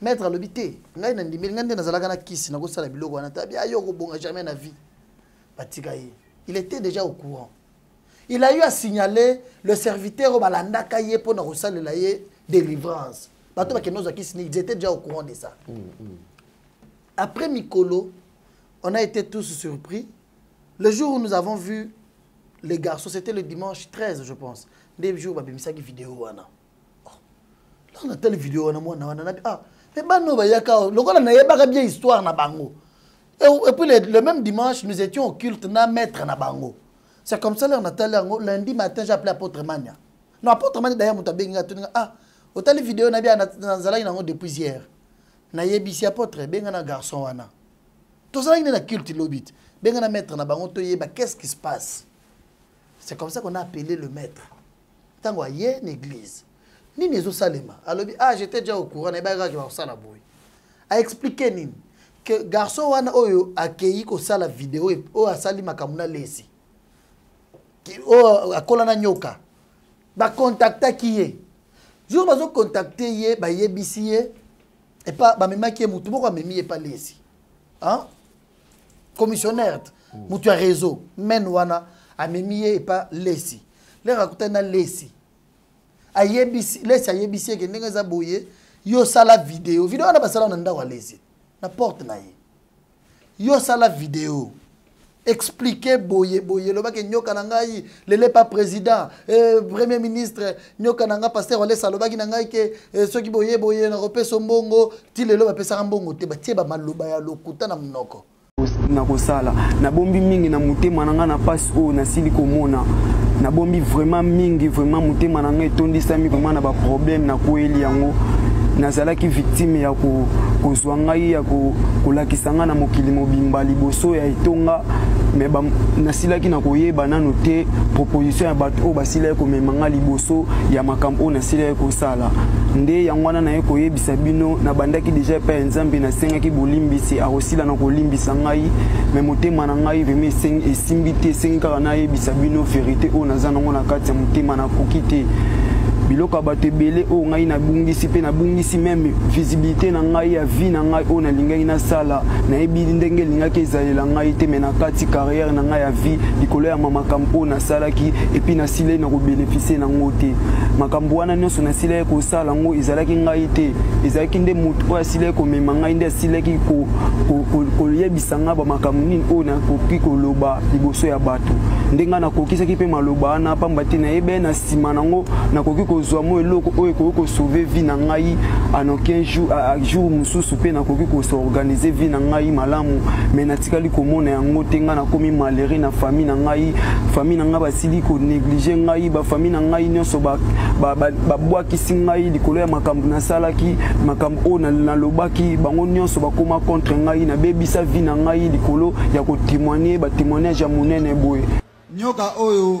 maître alobi te ngai nandimeli ngai nde nazalaka na kisi nakosala biloko wana tabi aye okobonga jamais na vie batika ye il était déjà au courant il a eu à signaler le serviteur oyo balandaka ye mpo na kosalela ye délivrance bato bakende ozwa kisi nini ils étaient déjà au courant de ça mm, mm. après mikolo on a été tous surpris le jour où nous avons vu les garçons c'était le dimanche 13 je pense nde jour babimisaki video wana ntango natali video wana mwana wana nabi ah me bana oyo bayaka awa lokola nayebaka bien histoire na bango et puis le, le même dimanche nous étions au culte na maître na bango c'est comme ça lere natali yango lundi matin j'ai appelé apôtre mania non apôtre mania d'ailleurs moto abengi nga tuni nga ah otali video na bia nazalaki nango depuis hier nayebisi apôtre benga na garçon wana tozalaki nde na culte lobi te benga na maître na bango toyeba qu'est ce qui se passe c'est comme ça qu'on a appelé le maître ntango aye na église nini ezosalema alobi ah j'étais déjà au courant nayebaki kaka bakosala boye aexplike nini ke garçon wana oyo akei kosala video e, oyo asali makambo na lesi oyo akola na nyoka bakontaktaki ye jour bazokontakte ye bayebisi ye epa bamemaki ye motu moko amemi ye epa lesi commissionnaire moto ya réseau men wana amemi ye epa lesi lere akutani na lesi ayebisi lesi ayebisi eke ndenge eza boye yo sala video video wana basala na ndako ya lesi na porte na ye yo sala video explike boye boye elobaki nyoka na ngai lelepa président eh, premier ministre nyoka na nga paster walesa alobaki na ngai ke eh, soki boye boye nakopesa mbongo ti lelo bapesaka mbongo te batie bamaloba ya lokuta na monoko na kosala nabombi mingi na motema na ngai na mpasi oyo nasili komona nabombi vraiment mingi vraiment motema na ngai etondisami vraiment na baproblème nakweyeli yango nazalaki victime ya kozwa ngai ya kolakisa ngai na mokili mobimba liboso ya etonga me nasilaki na koyeba nano te proposition ya bato oyo basilaki komema ngai liboso ya makambo oyo nasilaki kosala nde yango wana naye koyebisa bino nabandaki deja epai ya nzambe nasengaki bolimbisi akosila na kolimbisa ngai me motema na ngai vrema esimbi te esengi kaka nayebisa bino verite oyo naza nango na kati ya motema nakoki te biloko ya bato ebele oyo ngai nabungisi mpe nabungisi meme visibilité na ngai ya vie na ngai oyo nalingaki nasala nayebi ndenge elingaki ezalela ngai te me na kati carrière na ngai ya vie likolo ya mamakambo oyo salaki epuis nasilai na kobeneficie nango te makambo wana nyonso nasilaki kosala yango ezalaki ngai te ezalaki nde moto oyo asilaki komema ngai nde asilaki koyebisa ngai bamakambo nini oyo nakoki koloba liboso ya bato nde ngai nakokisaki mpe maloba wana mpamba te nayebi na nsima nango nakoki kozwa mo eloko oyo ekoki kosauve vie na ngai anokin jour mosusu mpe nakoki kosorganize vie na ngai malamu mai tikali komona yango te ngai nakomi malere na famille na ngai famille na ngai basili konéglige ngai bafamille na ngai nyonso babwakisi ngai likolo ya makambo nasalaki makambo oyo nalobaki bango nyonso bakoma contre ngai nabebisa vie na ngai likolo ya kotemoigne batemoignage ya monene boye nyoka oyo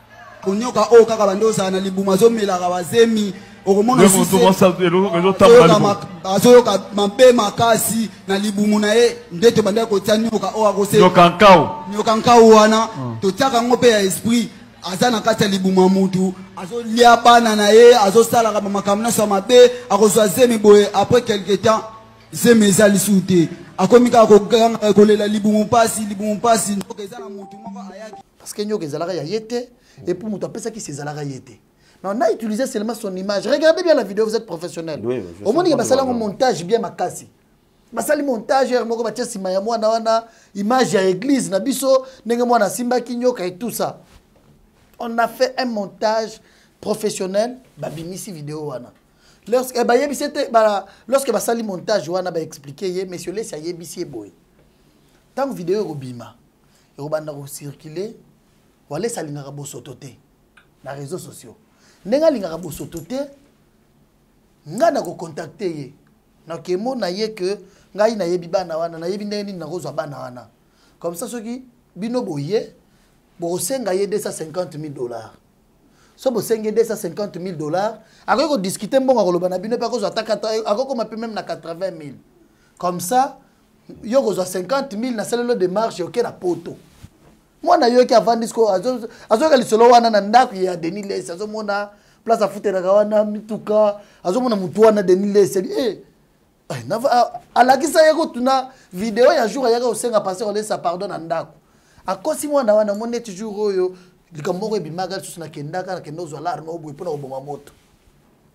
konyoka oyo kaka bande ozala na libuma azomelaka bazemi okomona azoyoka mabe makasi na libumu na ye nde tobandaki kotia nyoka oyo akosenyoka nkau wana hmm. totiaka yango mpe ya esprit aza na kati ya libuma mutu azolia bana na ye azosalaka bamakambo nyonso ya mabe akozwa zemi boye après quelque temps zemi eza lisusu te akomi kaka kolela libumu mpasi libumu mpasi nzoka eza na mutu moko ayaki parce que nyoka ezalaka ya ye te et puis moto apesaki se ezalaka ye te mais on a utilisé seulement son image regardez bien la vidéo vous êtes professionnel omoni ke basala yango montage bien makasi basali montage heure moko batie nsima ya mwana wana image ya église na biso ndenge mwana asimbaki nyoka et tout ça on a fait un montage professionnel babimisi video wana lorsque eh, bayebisi ete lorsque basali montage wana baexplike ye monsieur lesi ayebisi ye boye ntango video ekobima ekobanda kocircule walesi alingaka bosoto te na réseau sociaux ndenge alingaka bosoto te ngai nakocontacte ye nakemona ye ke ngai nayebi bana wana nayebi ndenge nini nakozwa bana wana comme ça soki bino boye bokosenga ye 250 000 dollars so bosengi 250 000 dollars akoki kodiskute mbongo akoloba na bino mpe akozwa atakokoma mpe meme na 80 000 comme ça yo kozwa 50 000 nasalelo demarche oke na poto mwana yoki avandi siko azoyoka lisolo wana na ndako ya denis les azomona place afutelaka wana mituka azomona motu wana denis les eh, eh, alakisa ye kotuna video ya jour ayaka kosenga paster olesa pardon na ndako akosi mwana wana omoni neti jour oyo likambo moko ebimaka lisusu nakendaka nakenda ozwa larme obwe mpo na koboma moto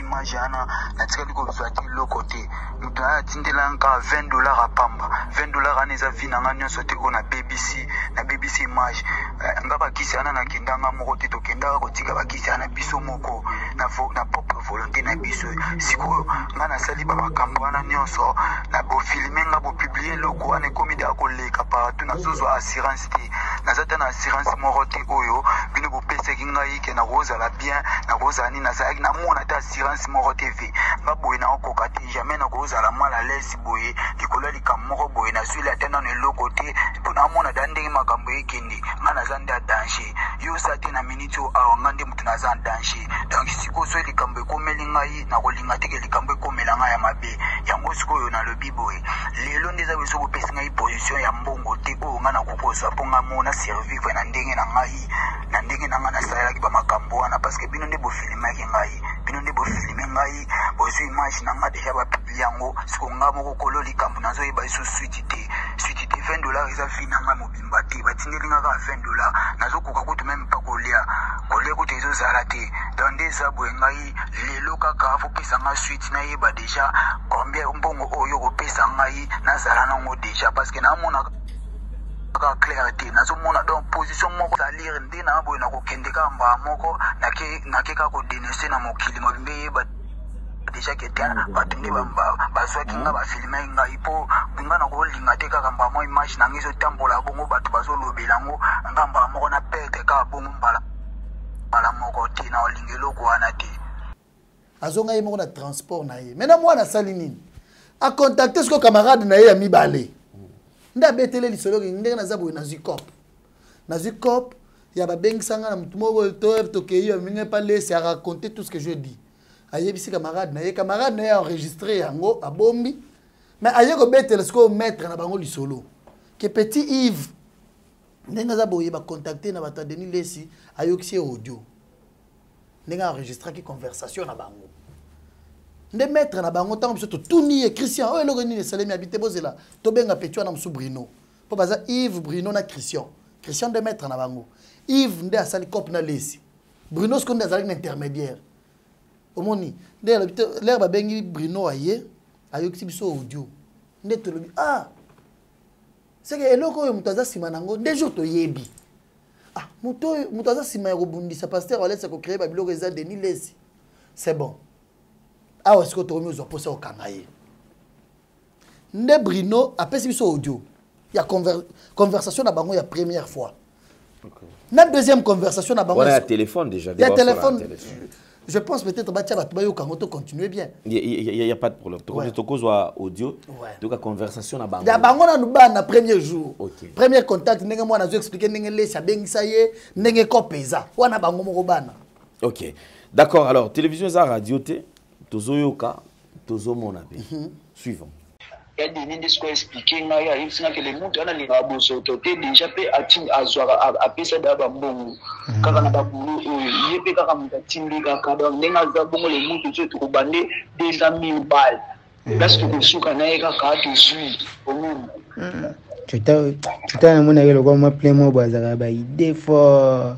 image wana natikali kozwa te eloko te moto aya atindela nka 20 dollar ya pamba 20 dollar wana eza vi na nga nyonso te oyo nabebisi nabebisi image eh, nga bakisi wana nakenda nga moko te tokendaka kotika bakisi wana biso moko na, vo, na propre volonté na biso sikoyo nga nasali bamakambo wana nyonso na bofilme nga bopiblie eloko wana ekomi deya koleka partout nazozwa assurance te naza ta na assurance moko te oyo bino bopesaki ngai ke nakozala bien nakozala nini nazalaki namona ata assurance moko te ve nga boye naokoka te jamais nakozala mal à l'aise boye likolo ya likambo moko boye nazweli ata nano eloko te mpo namona da ndenge makambo ekende nga naza nde ya danger yo osa te na minute oyo awa nga nde moto naza ya danger donc sikoyo soki likambo ekomeli ngai nakolinga te ke likambo ekomela ngai ya mabe yango sikoyo nalobi boye lelo nde eza biso kopesi ngai position ya mbongo te oyo nga nakokozwa mpo nga mona survivre na ndenge na ngai makasi na ndenge na ngai nasalelaki bamakambo wana parce que bino nde bofilimaki ngai bino nde bofilime ngai bozwi image na ngai deja bapibli yango siko ngai moko kolo likambo nazoyeba iso switi te switi te 20 dollar eza vi na ngai mobimba te batindeli ngai kaka 20 dollar nazokoka kutu meme mpa kolia kolia kutu ezozala te donc nde eza boye ngai lelo kaka fopesa ngai switi nayeba deja combien mbongo oyo kopesa ngai nazala nango deja parce que namonaka kaka clair te nazomona donc position moko salir nde na boye na kokende kaka mbaa moko nake nake kaka kodenonce na mokili mobimba eyeba deja ke te bato nde bazwaki nga bafilmaki ngai mpo nga na kolinga te kaka mbaa mwa image na ngai ezotambola bongo bato bazolobela yango nga mbaa moko na perte kaka bongo mbala mbala moko te na olinga eloko wana te azonga ye moko na transport na ye maintenant mwana asali nini akontacte siko camarade na ye ya mibale nde abetele lisolo ke ndenge naza boye nazwi cop nazwi cop ya babengisa nga na motu moko to tokei bamingi epa lesi araconte tout ce que je dis ayebisi camarade na ye camarade na ye aenregistre yango abombi mais aye kobetela sikoyo maître na bango lisolo ke petit ive ndenge aza boye bacontacte na bato ya denis lesi ayokisi ye audio ndenge enregistraki conversation na bango nde maître na bango ntango biso totuni ye christian oyo eloko nini esalemi abi te bozela tobenga peti wana mosusu brino mpo baza yves brino na christian christian nde maître na bango yves nde asali cope na lesi brino siko nde azalaki na intermédiaire omoni nde alobi te lere babengi brino aye ayokisi biso audio nde tolobi ah seke eloko oyo moto aza nsima na yango nde jour toyebi ah, moto oyo moto aza nsima ya kobundisa paster alesi ya kocreye babiloko eza denis lesi c'est bon awa sikoyo tokomi ozwa mposa okanga ye nde brino apesi biso audio ya conver conversation na bango ya première fois okay. na deuxième conversation na bango ya téléphone déjà ya téléphone je pense peut-être batia bato bayoka yango to continue bien il y a pas de problème tokozwa audio toyoka conversation na bango ya bango nanu bana na premier jour premier contact ndenge mwana azo expliquer ndenge lesi abengisa ye ndenge kope eza wana bango moko bana ok d'accord alors télévision eza radio te tozoyoka tozomona mpe mhm. suivant ya deni nde sikoyo explike ngai ayebisi ngai kele mutu wana alingaka bosoto te deja mpe azwaka apesa daya bambongo mhm. kaka na babulu oyo ye mpe kaka moto atindi kaka donc ndenge aza bongo le mutu so tokobande deux cent mille balle mhm. place tokosuka na ye kaka tozwi omona tuta namonaki lokola mwa plein mwa boazalaka baide fort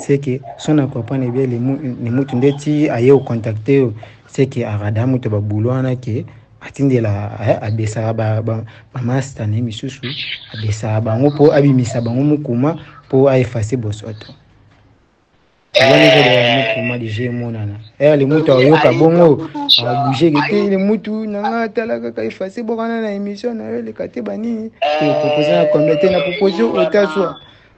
seke son na comprendre ebia ni mutu nde ti aye ocontacte yo seke arada moto ya babulo wana ke atindela eh, abesaka bamasta na ye misusu abesaka bango mpo abimisa bango mokuma mpo aefase bosoto mokuma deja emonana eyale motu aoyoka bongo abouge kete le motu nanga atala kaka efase bokana na émission na yo eleka te banini te propose na combien te na propose otaswa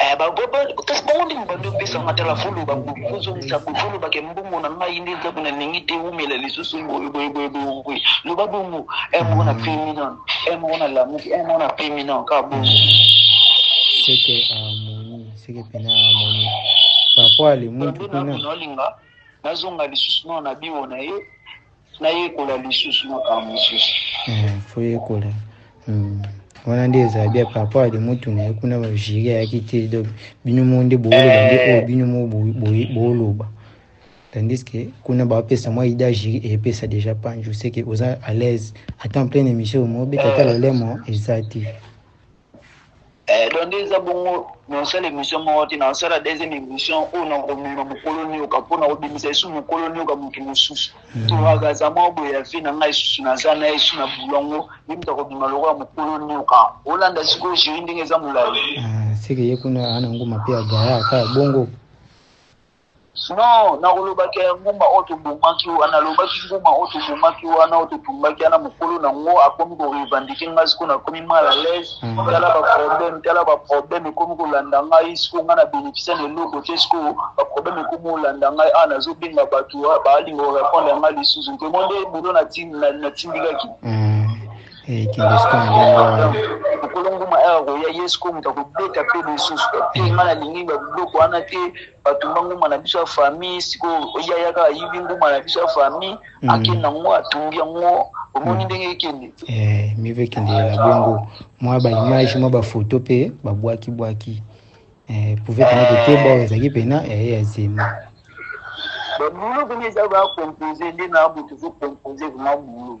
Eh, kasi bango ndenge bando opesa nga tala foloba kozongisa bofoloba ke mbongo na ngai nde eza kuna ndenge te umela lisusu boyeboyeboyeboye loba bongo eh, moko na peminan eh, moko na lamuki moko na peminan ka bongo seke amoni seke pena amoni paraport alimutu kuna nazonga lisusu nao na biwo na ye nayekola lisusu makambo mosusu eh, foyekola hmm. wana nde ezala bia par rapport ya demotu na ye kuna bajiri ayaki te donc bino mo nde booloba nde oyo eh. bino mo booloba tandis que kuna bapesa mwa ida jiri epesa déjà panju seke oza à l'aise ata en pleine émission omobeta ata lolemo eza te Eh, donc nde eza bongo nasala émission moko te nasala deuxième émission oyo nakomema mokolo nioka mpo nakobimisa esu mokolo nioka moto mosusu hmm. tolaka aza moko boye ya vie na ngai esusu naza na esu na bulu yango ye moto akobima lokola mokolo nioka olanda sikoyo jeri ndenge eza molai ah, seke ye kuna ana nguma mpe agaya kaka bongo Non, nakolobaki ya nguma oyo tobomaki wana, nalobaki nguma oyo tobomaki wana, oyo totumbaki wana, mokolo na ngo akomi ko revendiquer nga, siko nakomi mal à l'aise, tala ba problème, tala ba problème ekomi kolanda ngai, siko nga na beneficier na eloko te, siko ba problème ekomi kolanda ngai, awa nazo benga batu, balinga ko repondre nga lisusu te, bonde lelo natindikaki. ekendesika na ndenge wana mokolo nguma aya koya ye sikoyo moto akobeta mpe lisusu te nga nalingi babiloko wana te batumba nguma na biso ya famille sikoyo oya yaka ayibi nguma na biso ya famille mm. akende yango atumbi yango omoni mm. ndenge ekende eh, mive ekendelela bongo mwa baimage mwa bafoto mpe babwaki bwaki eh, pouve pena kotemba oyo ezalaki pena eye eh, ya zema babulo pena eza bakompose nde na botozo kompose vraimen bulo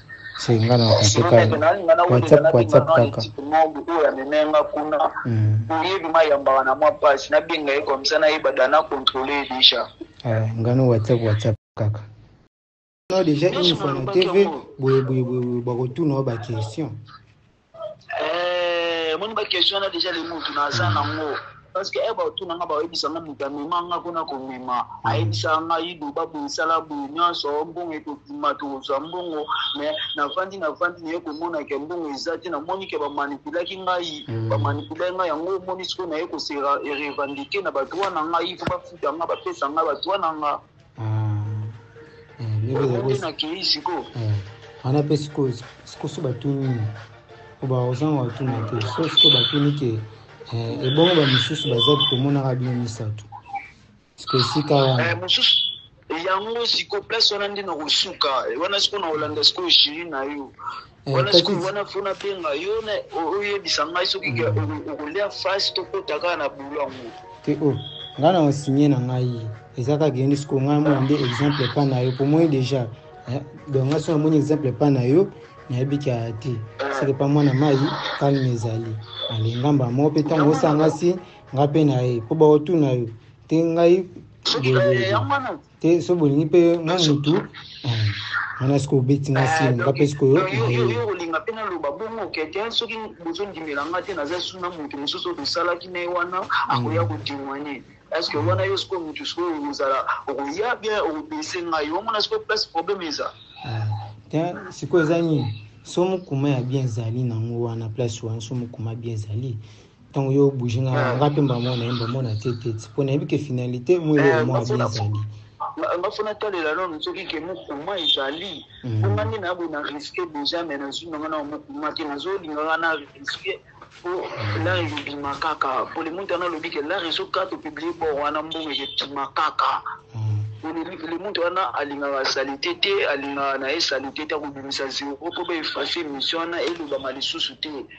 se nga na raconte kaka whatsapp whatsapp kaka oyo amemee nga kuna oyebi ma yambaka na mwa mpasi nabenga ye komisa nayeba da na controle ye deja nga no whatsapp whatsapp kaka no deja une fois na tv boye boye boye bakotuna yo baquestion Eh, omoni ba question wana deja lelo mutu naza nango parce que eba otuna nga baoyebisa nga moto amema nga kuna komema ayebisa nga yidoba boye sala boye nyonso mbongo ekokima tokozwa mbongo me navandi navandi naye komona ke mbongo eza te namoni ke bamanipulaki ngai mm. bamanipulaki ngai yango omoni sikoyo naye kose revendike na badroit na ngai fo bafuta nga bapesa ngai badroit na nga wana mpe sikoyo sikoso batuni po bakozanga batuna te so sikoyo batuni ke eh, ebongo bamosusu baza tomonaka bino misato siko esika wana eh, yango siko place wana nde nakosuka wana siko na kolanda sikoyo shiri na yo Eh, wana sikoyo wana mpo nabenga yo oyebisa ngai soki mm. okolia fasi tokota kaka na bulu yango te o oh, ngai na osigne na ngai eza kaka yende sikoyo ngai mona nde exemple epa na yo pomoi déjà eh, donc ngai so namoni exemple epa na yo nayebi kaka te eh. soki epa mwana mai kalme ezali alinga mba moko mpe ntango osangasi ngai mpe na ye mpo baotuna yo te ngai te so bolingi mpe mwa mutu wana sikoyo obeti nga sima nga mpe sikoyo olinga mpe naloba bongo kete soki bozondimela nga te naza su na moto mosusu oyo tosalaki na ye wana akoya mm. kotemoigne estce wana yo sikoyo moto sikoyo okozala okoya bien okobese ngai omona sikoyo place problème eza ah, te sikoyo eza nini so mokuma ya bien ezali nango wana place wana so mokuma bien ezali ntango yo obouge nga ah. nga mpe mbamwa na ye mbamwa na te te mpo nayebi ke finalité mo eloko eh, mwa abi ezali bafo natalela nano soki ke mokuma ezali mhm. mpo nga nde naboye na riske déjà mai nazwi nanga na mokuma te nazolingaka na riske po lar ebima kaka po le muntu wana alobi ke lar ezoka topiblie bor wana mbongo ekebima kaka mhm. le muntu wana alingaka salite te alingaka na ye salite te akobimisa zero po baefase émission wana elobama lisusu te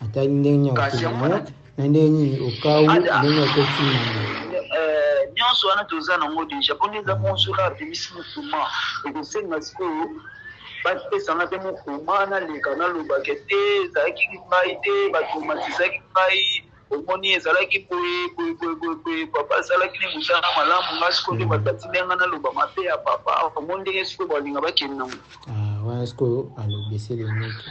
atali ndenge ya kokende yango na ndenge nini okau ndenge ya kotima eh, nyonso wana toza nango deja mpo nde eza monso kaka bimisi mokuma ekosenga sikoyo bapesanga te mokuma naleka nalobake te ezalaki ngai te batomatisaki ngai omoni ezalaki boye boye boye boye boye papa asalaki ne mosala malamu nga sikoyo nde bato batindi yanga naloba mabe ya papa omoni ndenge sikoyo balinga bakende nango ah, wana sikoyo alobeseli niki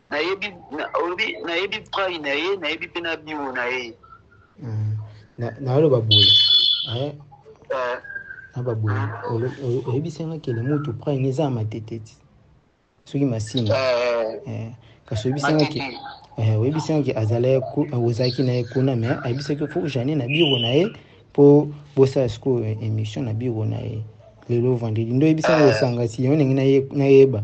nayebi olobi nayebi prai na ye nayebi mpe na biwo na ye hmm. naloba boye eh. eh. naba boye hmm. oyebisangaki ele motu prai na eza ya matete ti soki masini eh. kasi oyebisangaki oyebisangaki azalaki na ye kuna me ayebisaki fo jane na biro na ye mpo bosala sikoyo émission na biro na ye lelo vendredi ndo oyebisangaki osanga si yango ndenge nayeba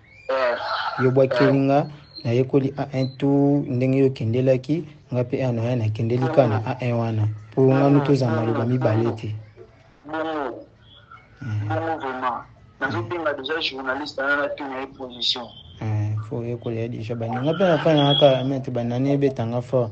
yo bwakeli nga nayekoli a1 tour ndenge yo okendelaki nga mpe awa naya nakendeli ka na a1 wana mpo nga nu toza maloba mibale te bongo bongo vraiment nazobenga deja journaliste ana natuna ye position fo oyekola ya deja baninga mpe nafanaka kaka mete banani ebetanga fort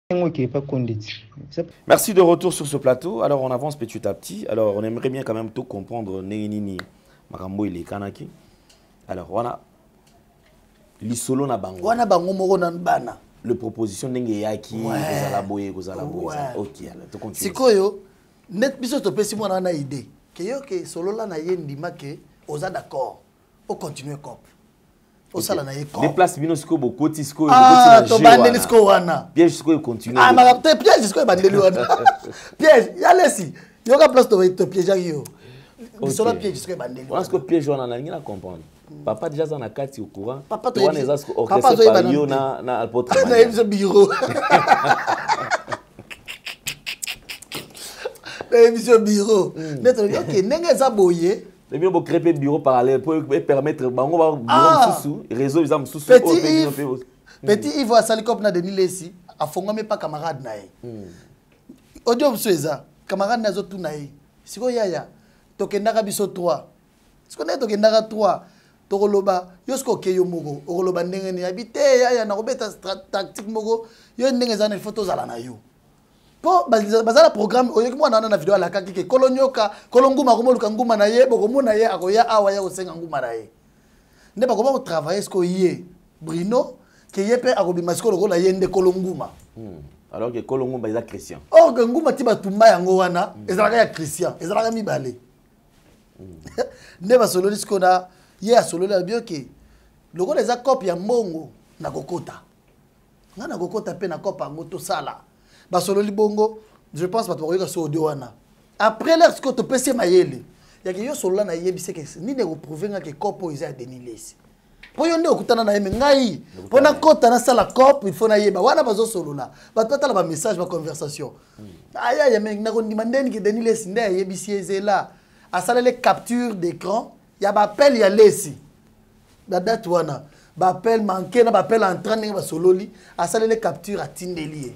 Merci de retour sur ce plateau. Alors on avance petit à petit. Alors on aimerait bien quand même tout comprendre. Nini, Makambo, il est kanaki. Alors voilà. Lisolo na bango. Wana bango moko na bana. Le proposition ndenge yaki kozala boye kozala boye. OK, alors to continue. Sikoyo net biso topesi mwana wana idée. Ke yo ke solola na ye ndima ke oza d'accord. O continuer cop. osala na ye nde place bino sikoyo bokoti sikoyo ah, tobandeli sikoyo wana piège sikoyo continue ah, makambo te piège sikoyo ebandeli wana piège ya lesi yoka place topiégeaki yo lisolo piège sikoyo ebandeli wana sikoyo piège wana nalingi na comprendre hmm. papa déjà aza na kati au courant wana eza siko orchestre par yo na na alpotre na yebiso bureau na yebiso bureau nde tolobi ok ndenge eza boye mais bino bo créer pe bureau parallèle pour e permettre bango ba bureau ah! mosusu réseau eza mosusu petit Yves hmm. petit Yves asali cop na Denis Lessi afongami pa camarade na ye hmm. audio mosusu eza camarade na azo tuna ye sikoyo yaya tokendaka biso 3 sikoyo ndenge tokendaka 3 tokoloba yo soki okei yo moko okoloba ndenge nini yabi te yaya nakobeta tactique moko yo ndenge eza na ifo tozala na yo mpo baza na programme oyoki mwana wana na video alakaki ke kolo nyoka kolo nguma akomoluka nguma na ye bokomona ye akoya awa ye akosenga nguma na ye nde bakoba kotravaille siko ye brino ke ye mpe akobima siko lokola ye nde kolo nguma hmm. alors ke kolo ngumba eza christian or ke ngumba ti batumba yango wana hmm. ezalaka ya christian ezalaka mibale hmm. nde basololi siko na ye asololi abio ke lokola eza cope ya mbongo nakokota nga nakokota mpe na kopa yango tosala basololi bongo je pense bato bakoyoka so audio wana après l'heure sikoyo topesi ye mayele yake yo solola na yebisi ke nini ekoprouve nga ke kopo eza ya denis lesi mpo yo nde okutana na ye me ngai mpo nakota nasala cop il faut nayeba wana bazosolola bato batala bamessage baconversation hmm. ayaya ah, me nakondima ndeni ke denis lesi nde ayebisi ye zela asaleli capture d'écran ya ba appel ya lesi na date wana ba appel manque na ba appel entrant ndenge basololi asaleli capture atindeli ye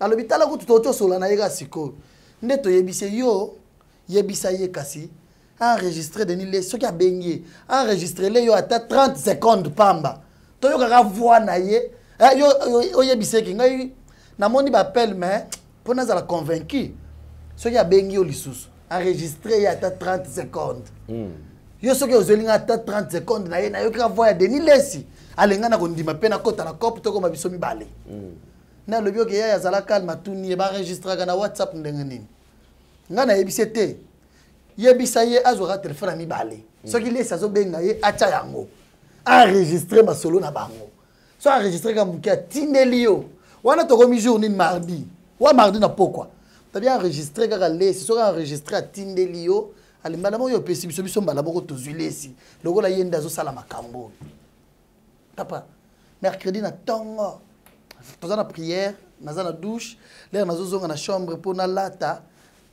alobi tala kutu toki osola na ye kaka sikoyo nde toyebisi ye yo yebisa ye kasi enregistre denis le soki abengi ye enregistrele yo ata 30 seconde pamba toyokaka voi na ye eh, oyebiseki ngai namoni bapele mais mpo nazala convaincu soki abengi yo lisusu enregistre ye ata 30 secondes mm. yo soki ozweli nga ata 30 secondes na ye nayoki ka voi ya denis lesi alenga na kondima mpe nakota na cope tokoma biso mibale mm. nalobi oke yaya azala calme atuni ye baregistraka na whatsapp ndenge nini ngai nayebisi ye te yebisa ye azwaka telefone ya mibale mm. soki lesi azobenga ye atya yango enregistre masolo na bango so enregistre ka moke atindeli yo wana tokomi jour nini mardi wa mardi na pokwa tabi enregistre kaka lesi soki enregistre atindeli yo ali mbala moko yo opesi biso biso mbala moko tozwi lesi lokola ye nde azosala makambo oyo papa mercredi na ntongo toza na prière naza na douche lere nazozonga na chambre mpo nalata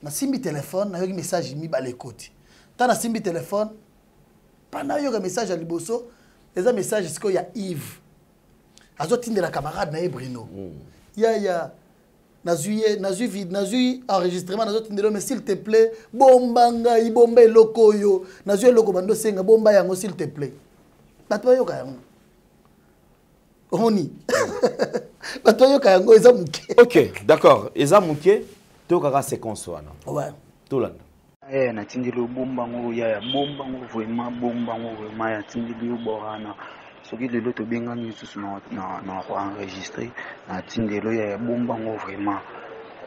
nasimbi telefone nayoki message mibale ekoti ntango nasimbi telefone panda ayoka message ya liboso eza message sikoyo ya yves azotindela camarade na ye bruno mm. yaya nazwi ye nazwi vide nazwi enregistrement nazotindela yo mais s'il te plaît bomba ngai bomba eloko oyo nazwi eloko bando osenga bomba yango s'il te plaît bato bayoka yango omoni bato bayoka yango eza moke ok d'accord eza moke tokaka séquence wana ouais. tolanda yaya eh, natindeli yo bomba ngo yaya bomba ngo vraimen bomba ngo vraimen ya tindeli yo borana soki lelo tobengani lisusu na enregistre natindelo yaya bomba ngo vraimen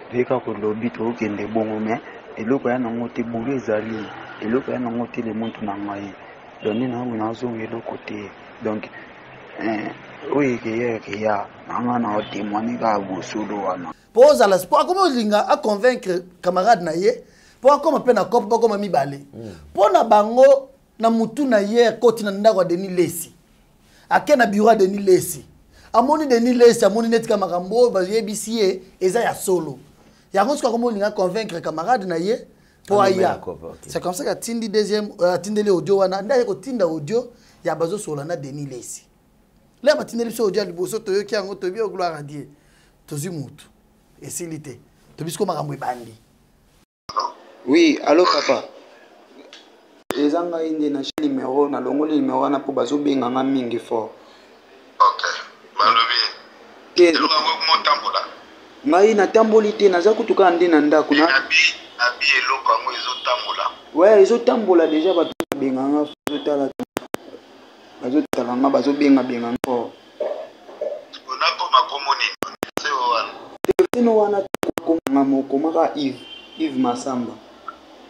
mpe kaka olobi tokokende bongo mais eloko ya nango te bulu ezali eloko ya nango te le muntu na ngai donne nango nazonga eloko te donc Eh, oyo ekeya ekeya nanga na otemwani kaka bosolo wana mpo ozala mpo akomi olinga aconvaincre camarade na ye mpo akoma mpe na cope bakoma mibale mpo hmm. na bango na motu na ye akoti na ndako ya denis lesi ake na bureau ya denis lesi amoni denis lesi amoni neti ka makambo oyo bayebisi ye eza ya solo yango soki akomi olinga convaincre camarade na ye mpo aya c'est comme ça que atindi deuxième euh, atindeli audio wana nde aye kotinda audio ya bazosolola na denis lesi le batindeli biso audio ya liboso toyoki yango toyebi yo gloire adie tozwi motu esili te toyebi siko makambo ebandi oui allo papa eza ngai nde na chez numero na longoli numero wana mpo bazobenga nga mingi fort ok balobi te ngai natamboli te naza kutu kaka nde na ndako na abi eloko yango ezotambola we ezotambola deja bato babenga nga ezotala bazotala nga bazobenga benga nga fort onakoma komo nini telefone wana tokokomanga mokomaka ive ive masamba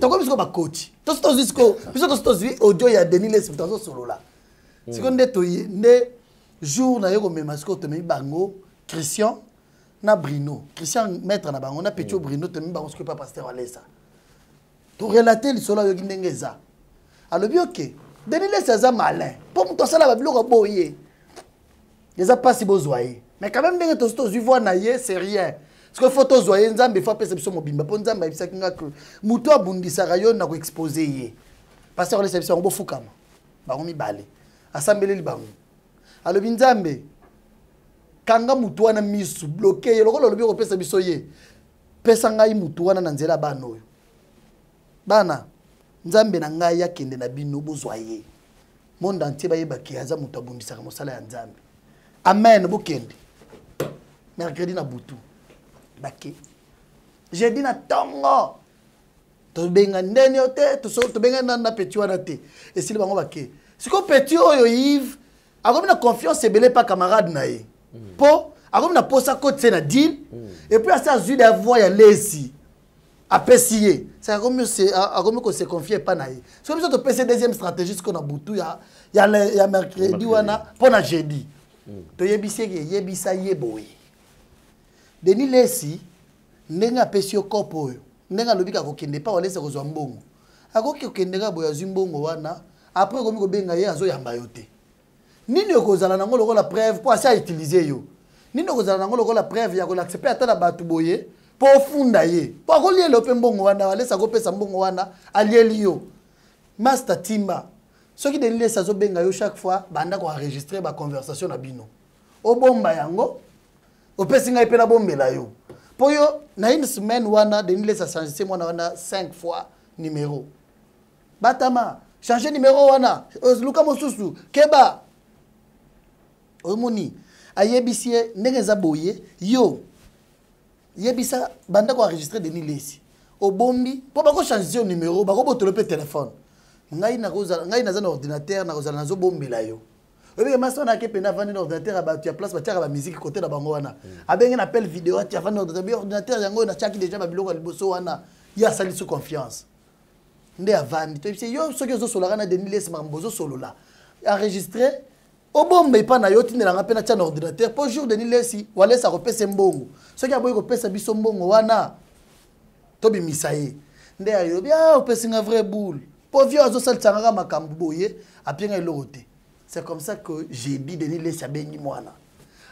tokomi biso bakoti tosi tozwi siko biso tosi tozwi audio ya denis lesb tozosolola hmm. siko nde toye nde jour naye komema sikoyo tomemi bango christian na brino christian maître na bango na petio hmm. brino tomemi bango sikoyo pa paster alesa torelate lisolo ayoki ndenge eza alobi oke denis les aza malin mpo moto asalaka biloko boye eza mpasi bozwa ye mais quand même ndenge tosi tozwi voi na ye c'est rien sikoyo fo tozwa ye nzambe fo apesa biso mobimba mpo nzambe ayebisaki nga ke moto abundisaka yo na koexpose ye paster olesa biso yango bofukama bango mibale asambeleli bango alobi nzambe kanga motu wana misu bloke ye lokola olobi okopesa biso ye pesa ngai motu wana na nzela ya bana oyo bana nzambe na ngai akende na bino bozwa ye monde entier bayeba ke aza moto abundisaka mosala ya nzambe amen bokende mercredi na butu bake jeudi na ntongo tobenga ndeni oyo te tobenga nani na petit wana te esili bango bake sikoyo petit oyo yve akomi na confiance ebele mpa camarade na ye mpo mm. akomi na mposa kotise na deal mm. epuis asi azwi da voi ya lesi apesi ye se akomi kose confie epa na ye soki biso topesi ye deuxième stratégie siko na butu ya, ya, ya mercredi wana mpo na jeudi mm. toyebisi eke eyebisa ye boye deni lesi ndenge apesi yo kope oyo ndenge alobi kakokende epa walesi akozwa mbongo akoki kokende kaka boye azwi mbongo wana apres okomi kobenga ye azoyamba yo te nini okozala nango lokola preuve mpo asi autilize yo nini okozala nango lokola preuve ya kolakisa mpe ata na bato boye mpo ofunda ye mpo akolielo mpe mbongo wana alesa akopesa mbongo wana alieli yo masta timba soki denis lesi azobenga yo chaque fois banda koenregistre baconversation na bino obomba yango opesi ngai mpe nabombela yo mpo yo na une semaine wana denis lesi achangise mwana wana 5 fois numero batama change numero wana luka mosusu keba omoni ayebisi ye ndenge eza boye yo yebisa banda koenregistre denis lesi obombi mpo bakochange yo numero bakobotolo mpe telefone ngai nakozala ngai naza na ordinateur nakozala nazobombela yo oyebike masi wana ake mpena avandi na ordinateur ya bato ya place batiaka bamiziki kote na bango wana hmm. abenge na appel video ati avandi na ordinateur yango oyo natiaki deja babiloko ya liboso wana ye asalisi confiance nde avandi toyebi se yo soki ozosolaka na denis les mambo ozosolola enregistre obomba epai na yo otindela nga mpe natya na ordinateur mpo jour denis lesi walesa akopesa mbongo soki aboyi kopesa biso mbongo wana tobimisa ye nde ayobi a ah, opesi nga vrai boule mpo vio azosalisangaka makambo boye apie nga eloko te c'est comme ça que j'ai dit denis lesi abengi mwana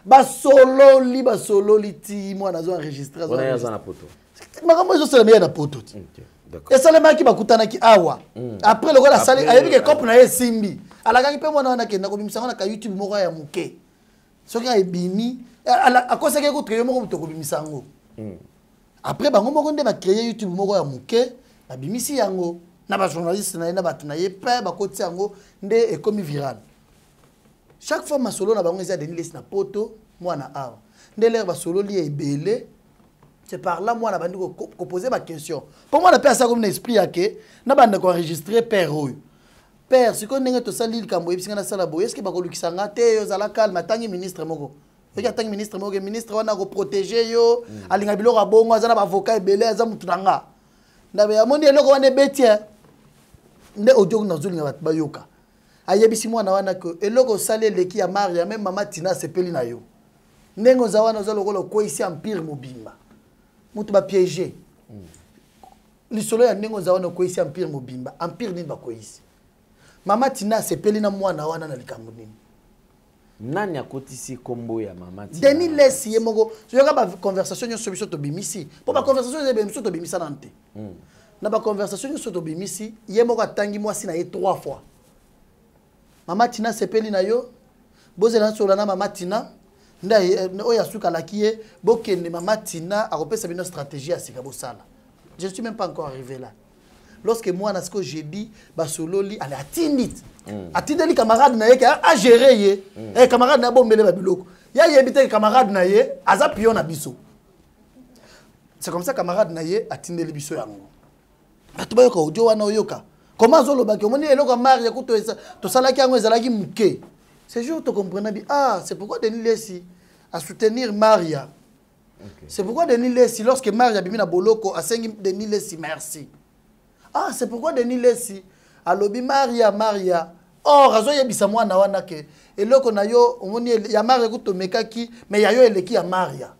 basololi basololi ti mwana azo enregistre makambo ezosalema ye na poto ti esalemaki bakutanaki awa mm. après lokola asali ayebi ke cope na ye esimbi alakaki mpe mwana wana akenda kobimisa yango na ka youtube moko ya moke soki ebimi akosaki ye kutu ke yo moko moto okobimisa yango mm. après bango moko nde bacreye youtube moko ya moke babimisi yango na bajournaliste na ye na bato na ye mpe bakoti yango nde ekomi viral chaque fois masolo na bango eza denis lesi na poto mwana awa nde lere basololi ya ebele c'est par là mwana abandi kopose baquestion mpo mwana mpe asakomi na esprit yake na banda koenregistre père oyo père sikoyo ndenge tosali likambo oyebisi ngai nasala boye eske bakolukisa nga te ozala calme atangi ministre moko soki atangi ministre moko ministre wana akoprotege yo mm. alinga biloko ya bongo aza na baavoka ebele aza motu na nga ndabe amoni eloko wana ebeti eh. nde audio nazolinga bato bayoka ayebisi mwana wana ke eloko osali eleki ya maria meme mama tina asepeli na yo ndenge oza wana oza lokola okweisi empire mobimba moto bapiége mm. lisolo ya ndenge oza wana okweisi empire mobimba empire nini bakweisi mama tina asepeli na mwana wana na likambo nini nani akotisi kombo ya mama deni lesi ye moko yoka baconversation nyonso biso tobimisi mpo baconversation eza biso tobimisa nanu te hmm. na baconversation nyonso tobimisi ye moko atangi mwasi na ye trois fois mama tina asepeli na yo bozela nasola na mama tina nde eh, oyo asukalaki ye bokende mama tina akopesa bino stratégie ya sika bosala je ne suis même pas encore arrivé là lorsque mwana sikoyo jeudi basololi ale atindi mm. atindeli camarade na ye ke agere ye mm. eh, camarade na ye abombele ba biloko ye ayebi te camarade na ye aza pion na biso c'est comme ça camarade na ye atindeli biso yango bato bayoka audio wana oyoka koma azolobaki omoni eloko ya marie kutu tosalaki yango ezalaki moke ce jour tokomprena bi ah c'est pourquoi denis lesi asoutenir maria okay. c'est pourquoi denis lesi lorsque marge abimi na boloko asengi denis lesi merci ah c'est pourquoi denis lesi alobi maria maria or azoyebisa mwana wana ke eloko na yo omoni ya maria kutu omekaki mais ya yo eleki ya maria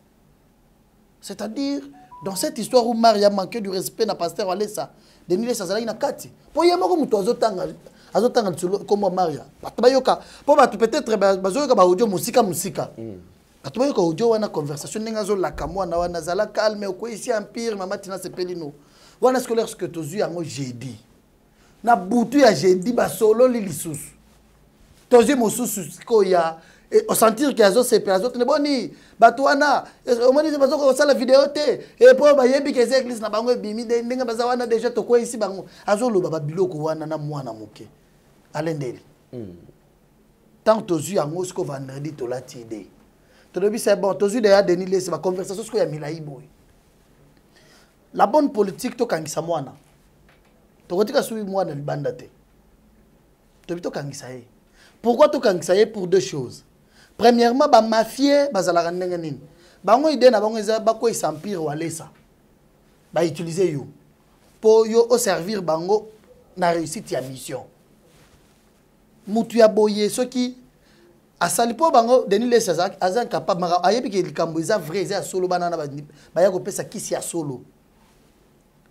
c'est-à-dire dans cette histoire où maria manque du respect na pasteur alesa denis lesi azalaki na kati mpo ye moko moto azotanga azotanga lisolo nkombo ya maria bato bayoka mpo bato peut-être bazoyoka baaudio mosika mosika mm. bato bayoka audio wana conversation ndenge azolaka mwana wana zala calme okweisi empire mama tina sepeli no wana sikoyo lerske tozwi yango jeudi na butu ya jeudi basololi lisusu tozwi mosusu sikoyo ya eh, osentir ke azosepela azotende boni bato wana eh, omoni bazoka kosala video te epo eh, bayebi ke eza eglise na bango ebimi ndenge baza wana deja tokweisi bango azoloba babiloko wana na mwana moke alendeli mm. ntango tozwi yango siko vendredi tolati ide tolobi se bon tozwi deya denis lese baconversation siko ya milai boye la bonne politique tokangisa mwana tokotika soki mwana libanda te tobi tokangisa ye pourquoi tokangisa ye pour deux choses premièrement bamafie bazalaka ndenge nini bango ide na bango eza bakweyisa empire walesa bautilize yo mpo yo oservir bango na réussite ya mission mutu ya boye soki asali mpo bango denis lesi aza incapable maka ayebi ke likambo eza vrai eza ya solo bana wana baya kopesa kisi ya solo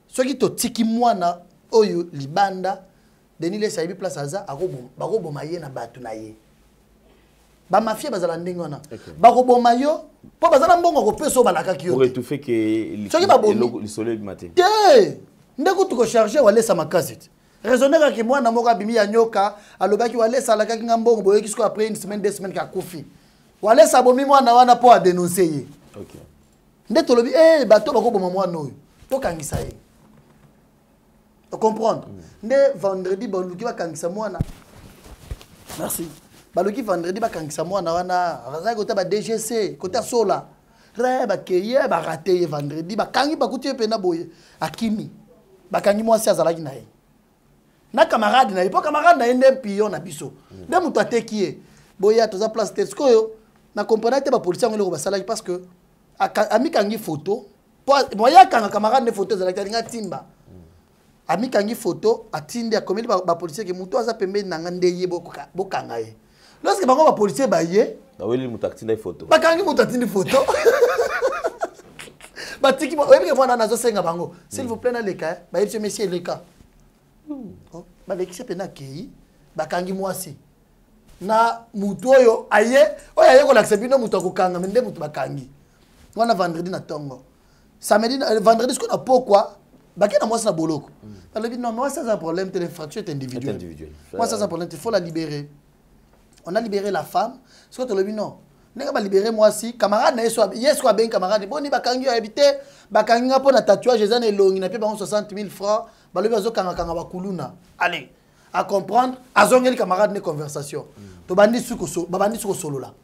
soki totiki mwana oyo libanda denis lesi ayebi place aza bakoboma ye na bato na ye bamafia bazala ndenge wana bakoboma yo mpo baza na mbongo akopesa oyo balakaki yo soki babomi te nde kutu kocharge walesa makasi te raisonne kaka mwana moko abimi ya nyoka alobaki walesa alakaki nga mbongo boyoki sikoyo après une semaine deux semaine kakufi walesa abomi mwana wana mpo adenonse ye okay. nde tolobi hey, eh, bato bakoboma mwana oyo tokangisa ye ocomprendre mm. nde vendredi baluki bakangisa mwana merci baluki vendredi bakangisa mwana wana azalaki kota ba dgc kota sola raya bakei ye barate ye vendredi bakangi bakuti ye mpena boye akimi bakangi mwasi azalaki na ye na camarade na ye mpo camarade na ye nde mpiyo na biso nde moto ateki ye boye toza place te sikoyo na comprendaki te bapolisi yango eloko basalaki parce que amikangi foto mpo moye akanga camarade nde foto ezalaki alinga timba amikangi photo atindi akomeli bapolisier ba ke moto aza pembeni na nga nde ye bokanga ye lorsque bango bapolisier baye baweli moto atindaki photo bakangi moto atindi photo batiki oyebi ke mwana nazosenga bango s'il vous plaît naleka eh. bayebisi mesi eleka hmm. oh, balekisi mpe nakei bakangi mwasi na motu oyo aye oyo aye kolakisa bino motu akokanga me nde motu bakangi wana vendredi na ntongo samedi euh, vendredi sikoyo na pokwa bake na mwasi na boloko mm. nalobi non mwasi aza problème te l'infraction est individuel mwasi aza problème te faut la libérer on a libéré la femme sikoyo tolobi non ndenge balibere mwasi camarade na ye ye siko abengi camarade boni bakangi yo ayebi te bakangi nga mpo na tatouage eza na elongi na mpe bango 60 000 francs balobi bazokangakanga bakuluna allez acomprendre azongeli camarade ne conversation mm. tobandi babandi su kosolola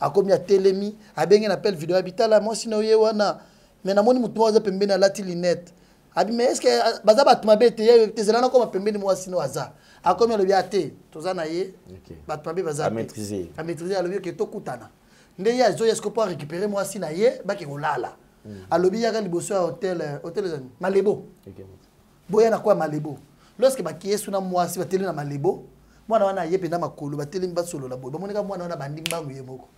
akomi atelemi abenge na pele video ya bitala mwasi na yo ye wana me namoni motu moko aza pembeni alati linete abi me eske ah, baza bato mabe te ye te ezela nakoma pembeni mwasi no aza akomi alobi a ah, te toza na ye bato mabe baza amaitrise alobi oke tokutana nde ye azoya eske mpo arécupere mwasi na ye bake kolala hmm. alobi yaka liboso ya hotel eh, hotel ezani malebo boya na kwa malebo lorsque bakiesu na mwasi bateli na malebo mwana wana aye mpenza makolo batelemi basolola boye bamoneka mwana wana bandi mbangu ye moko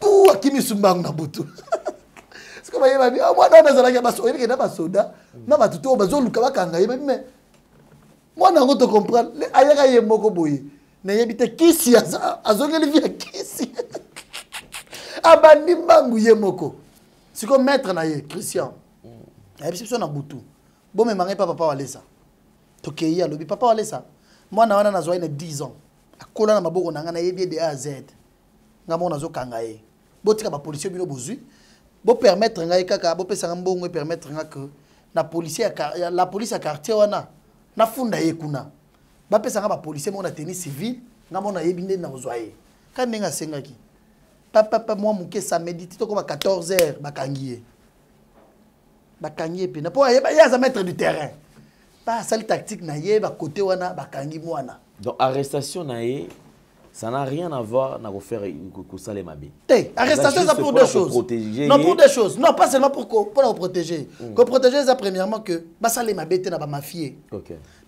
tu akimisi mbangu na butu siko bayebani ah, mwana wana azalaki oyebike na basoda na bato to bazoluka bakanga ye me mwana yango tocomprendre ayaka ye moko boye nayebi te kisi azongeli vi ya kisi abandi mbangu ye moko siko maître na ye christian ayebisi biso na butu bomema ngai pa papa walesa tokei alobi papa walesa mwana wana nazwai na 10 ans akola na maboko na ngai nayebi ye de a z ngai moko nazokanga ye botika bapolisier bino bozwi bopermettre ngai kaka bopesa ngai mbongo epermettre ngai ke na policier ya la police ya quartier wana nafunda ye kuna bapesa ngai bapolisier moko na tenue civile ngai moko nayebi nde nakozwa ye kaka ndenge asengaki papapa mwa moke samedi ti tokoma 14 heures bakangi ye bakangi ye mpena mpo ye aza maître du terrain basali tactique na ye bakote wana bakangi mwana donc arrestation na ye ça n'a rien à voir na kofaire kosala mabe te arrestation eza pour deux choses non pour deux choses non pas seulement pour mpona koprotéger hmm. koprotéger eza premièrement que basala mabe te na bamafie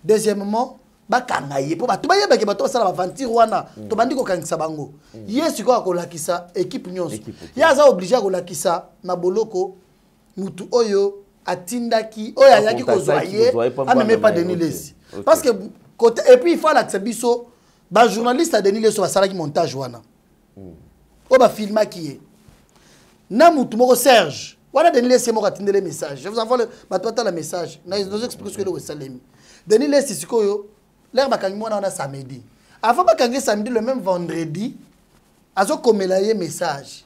deuxièmement bakanga ye mpo bato bayebake bato basala baventure wana mm. tobandi kokangisa bango mm. ye sikoyo akolakisa ekipe nyonso ye aza oblige akolakisa na boloko mutu oyo atindaki oyo ayaki kozwa ye ameme pa denis lesi parce que kote et puis il faut alakisa biso bajournaliste ya denis lesi oyo basalaki montage wana hmm. oyo bafilmaki ye na mutu moko serge wana denis lesi ye moko atindele message je vous envoie le bato batala message nazo explique soki eloko esalemi denis lesi sikoyo lere bakangi mwana wana samedi avant bakangi samedi le même vendredi azokomela ye message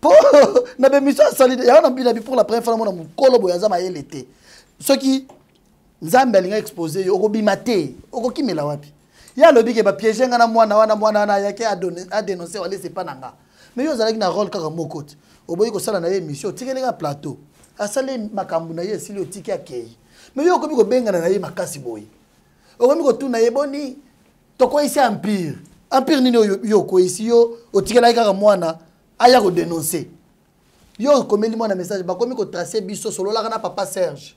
po na bemission asali yango na mbina bi pour la première fois namona mokolo boye aza mayele te soki nzambe alinga expose yo okobima te okokimela wapi ye alobi ke bapiege nga na mwana wana mwana wana ayaki adenonce walese epa na nga mais yo ozalaki na role kaka moko te oboyi kosala na ye émission otikeli nga plateau asali makambo na ye esili otiki akei mais yo okomi kobengana na ye makasi boye okomi kotuna ye boni tokweyisi empire empire nini oyo yo okweyisi yo otikelaki kaka mwana aya kodenonse yo okomeli mwana message bakomi kotrace biso sololaka na papa serge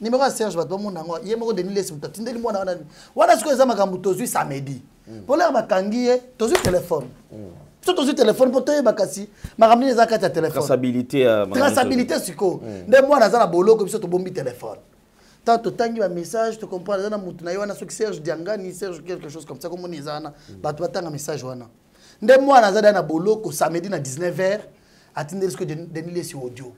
nimero ya serge bato bamona yango ye moko denis lesi moto atindeli mwana wana wana sikoyo eza makambo tozwi samedi mm. mpo lere bakangi ye tozwi telefone mm. so tozwi telefone mpo toyeba kasi makambo nini eza kati ya telefonetraçabilité sikoyo mm. nde mwana aza na boloko biso tobombi telefone tant totangi bamessage tocomprendre eza na motu na ye wana soki serge diangani serge quelque chose comme ça komoni eza wana mm. bato batanga message wana nde mwana aza daya na boloko samedi na 19 heure atindeli soki denis lesi audio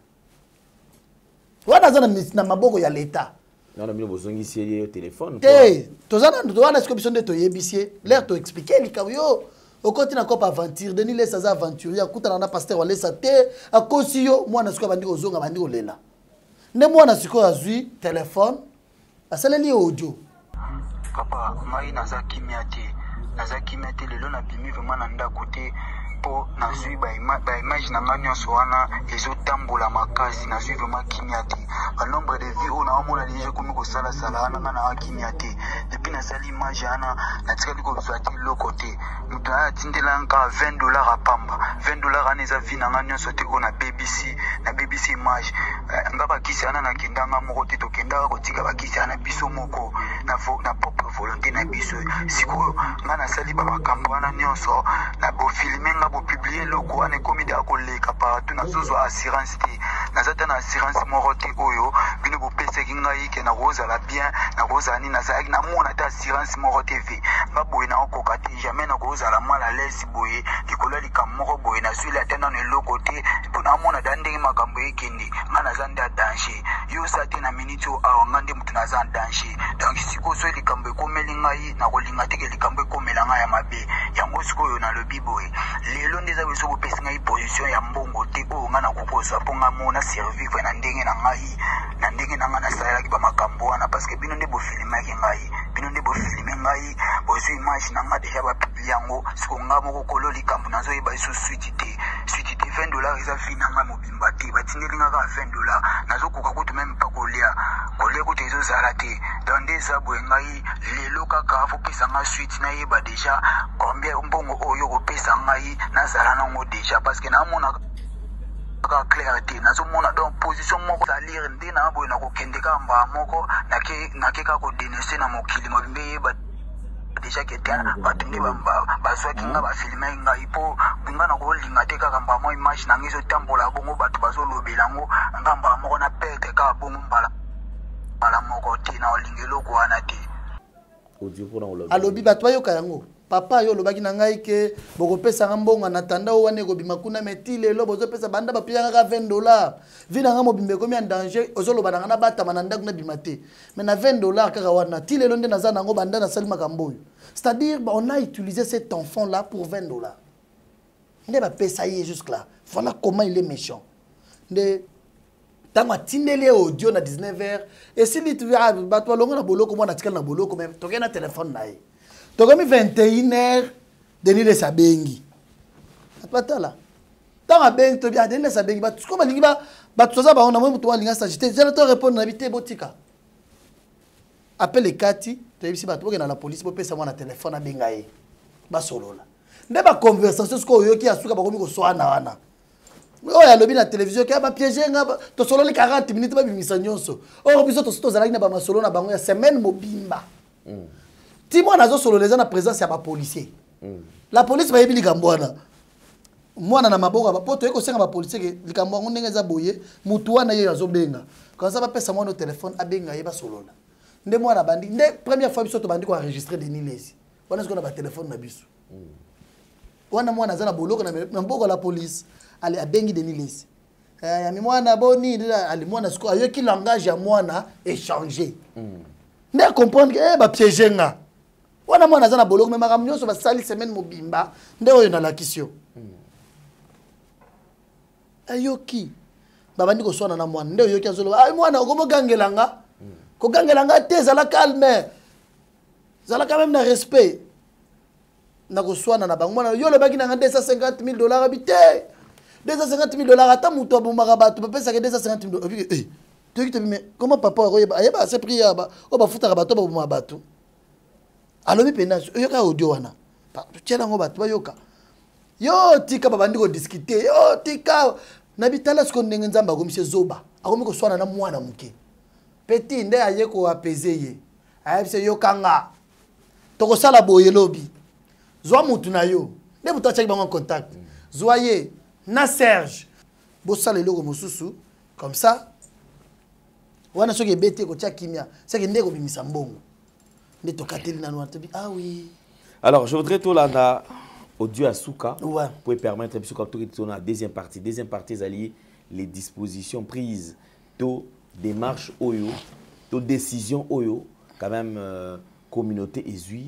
wana aza na maboko ya leta wana bino bozongisi ye yo telefone te toza nanu wana siko biso nde toyebisi ye lere toexplike likambo yo okoti na cope aventure denis lesi aza aventurier akutana na paster walesa te akosi yo mwana siko abandi kozonga abandi kolela nde mwana sikoyo azwi telefone asaleli ye audio papa ngai naza kimia te naza kimia te lelo nabimi vraimen na ndako te mpo nazwi baimage na ngai nyonso wana ezotambola makasi nazwi vraimen kimia te banombre de vie oyo naomona deja ekomi kosalasala wana ngai naa kimia te depuis nasali image wana natikali kozwa te eloko te Moto aya atindela nga 20 dollars ya pamba. 20 dollars wana eza vie na nga nionso te oyo na bebisi, na bebisi image. Eh, nga ba kisi wana na kenda nga moko te, tokendaka kotika ba kisi wana biso moko na, vo, na propre volonte na biso. Sikoyo nga nasali ba makambo wana nionso, na bo filme nga bo publier eloko wana ekomi da koleka partout, nazozwa assurance te. Naza ta na assurance moko te oyo bino bopesaki ngai ke nakozala bien, nakozala nini, nazalaki namona ta assurance moko te. nga boye na okoka te jamais na kozala mal à l'aise boye likolo ya likambo moko boye nazweli ata nano eloko te mpo namona da ndenge makambo ekende nga naza nde ya danger yo sa te na minute oyo awa nga nde moto naza en danger donc sikoyo soki likambo ekomeli ngai nakolinga teke likambo ekomela ngai ya mabe yango sikoyo nalobi boye lelo nde eza biso bopesi ngai position ya mbongo te oyo nga nakokozwa mpo nga mona service na ndenge na ngai na ndenge na ngai nasalelaki bamakambo wana parceke bino nde bofilimaki ngai bino nde bofilime ngai bozwi image na ngai deja bapibli yango siko nga moko kolo likambo nazoyeba iso switi te switi te 20 dollar eza vi na ngai mobimba te batindeli nga kaka 20 dollar nazokoka kutu meme mpa kolia kolia kutu ezozala te don nde eza boye ngai lelo kaka fopesa ngai switi nayeba deja combien mbongo oyo kopesa ngai nazala nango deja parceke namonaka kaka clair te nazomona donc position moko salir nde na boye na kokende kaka mbaa moko nake kaka kodenonce na mokili mobimba eyeba deja ke te bato nde bazwaki nga bafilmaki ngai mpo nga na kolinga te kaka mbaa mwa image na ngai ezotambola bongo bato bazolobela yango nga mbaa moko na perte kaka bongo mbala mbala moko te na olinga eloko wana te alobi bato bayoka yango papa yo olobaki na ngai ke bokopesanga mbongo na tanda oyo wana ekobima kuna me ti lelo bozopesa banda bapiyaka kaka 20 dollar vi na ngai mobimba ekomi ya danger ozoloba na ngai nabatama na ndako nabima te me na 20 dollar kaka wana ti lelo nde naza na yango banda nasali makambo oyo c'est à dire on a utilisé cet enfant là pour 20 dollar nde bapesa ye jusque là voilà comment il est méchant nde ntango atindeli ye audio na 19 heure esili ah, bato balongo na boloko mwana atikali na boloko me tokei na telefone na ye tokomi 21 heure deniles abengi bato batala ntango abengi tobi ah, deniles abengi bato sikoyo balingi bato toza bango na moi moto balingi asagite jana to repondre na bi te botika apele ekati toyebisi bato bokenda na polisi bopesa mwana telefone abenga ye basolola nde baconversation sikoyo oyoki ya suka bakomi koswana wana oyo alobi na télévision ke bapiége nga tosololi 40 minutes babimisa nyonso or biso tosi tozalaki na bamasolo na bango ya semaine mobimba mm. ti mwana azosolola eza na présence ya bapolicier mm. la police bayebi likambo wana mwana na maboko po toyei kosenga bapolicier ke likambo yango ndenge eza boye motu wana ye azobenga kanza bapesa mwana o telefone abenga ye basolola nde mwana abandi nde première fois biso tobandi koenregistre denis lesi wana sikoyo na batelefone na biso wana mwana aza na boloko na mboko la police abengi denis lesi eh, yami mwana boni ali mwana sikoyo ayoki langage ya mwana échange hmm. nde acomprendre ke eh, bapiége nga wana mwana aza na boloko me makambo nyonso basali semaine mobimba nde oyo nalakisi yo hmm. ayoki babandi koswana na mwana nde oyoki azoloba mwana okomogangela nga hmm. kogangela nga te ezala calme zala quand même na respect na koswana na bango mwana yo olobaki nanga 250 000 dollars abi te 250 000 dollars ata moto abomaka bato bapesaka 250 000 dollars eh, toyoki tobi mais comment papa akoyeba ayeba ase prix ya oyo bafutaka bato babomaka bato alobi mpenza oyoka audio wana totyela yango bato bayoka yo tika babandi kodiskute yo tika na bitala sikoyo ndenge nzambe akomisi zoba akomi koswana na mwana moke peti nde aye koapese ye ayebisi eh, yoka nga tokosala boye lobi zwa mutu na yo nde moto atiaki bango en contact zwa ye na serge bosala eloko mosusu comme ça wana soki ebeti ekotia kimia seke nde ekobimisa mbongo nde tokateli nanu wana tobi ah oui alors je voudrais tolanda audio ya suka ouais. pour permettre biso kaptoki tona deuxième partie deuxième partie ezali les dispositions prises to démarche oyo to décision oyo quand même euh, communauté ezui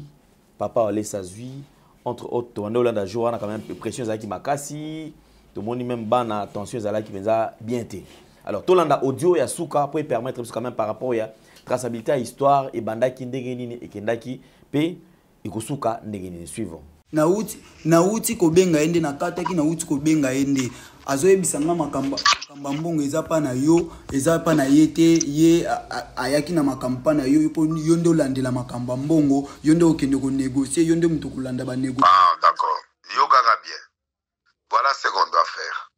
papa walesa azui entre autres tobanda olanda jour wana quand même pression ezalaki makasi tomoni même bana tension ezalaki mpenza bien te alors tolanda audio ya suka mpo epermettre biso quand même par rapport ya traçabilité ya histoire ebandaki ndenge nini ekendaki mpe ekosuka ndenge nini suivant nauti nauti kobenga ye nde nakataki nauti kobenga ye nde azoyebisa nga makambo makambo ya mbongo eza mpa na yo eza mpa na ye te ye ayaki na makambo mpa na yo mpo yo nde olandela makambo ya mbongo yo nde okende konegocie yo nde moto okolanda banego ah, d'accord yokaka bien voilà ce qu'on doit faire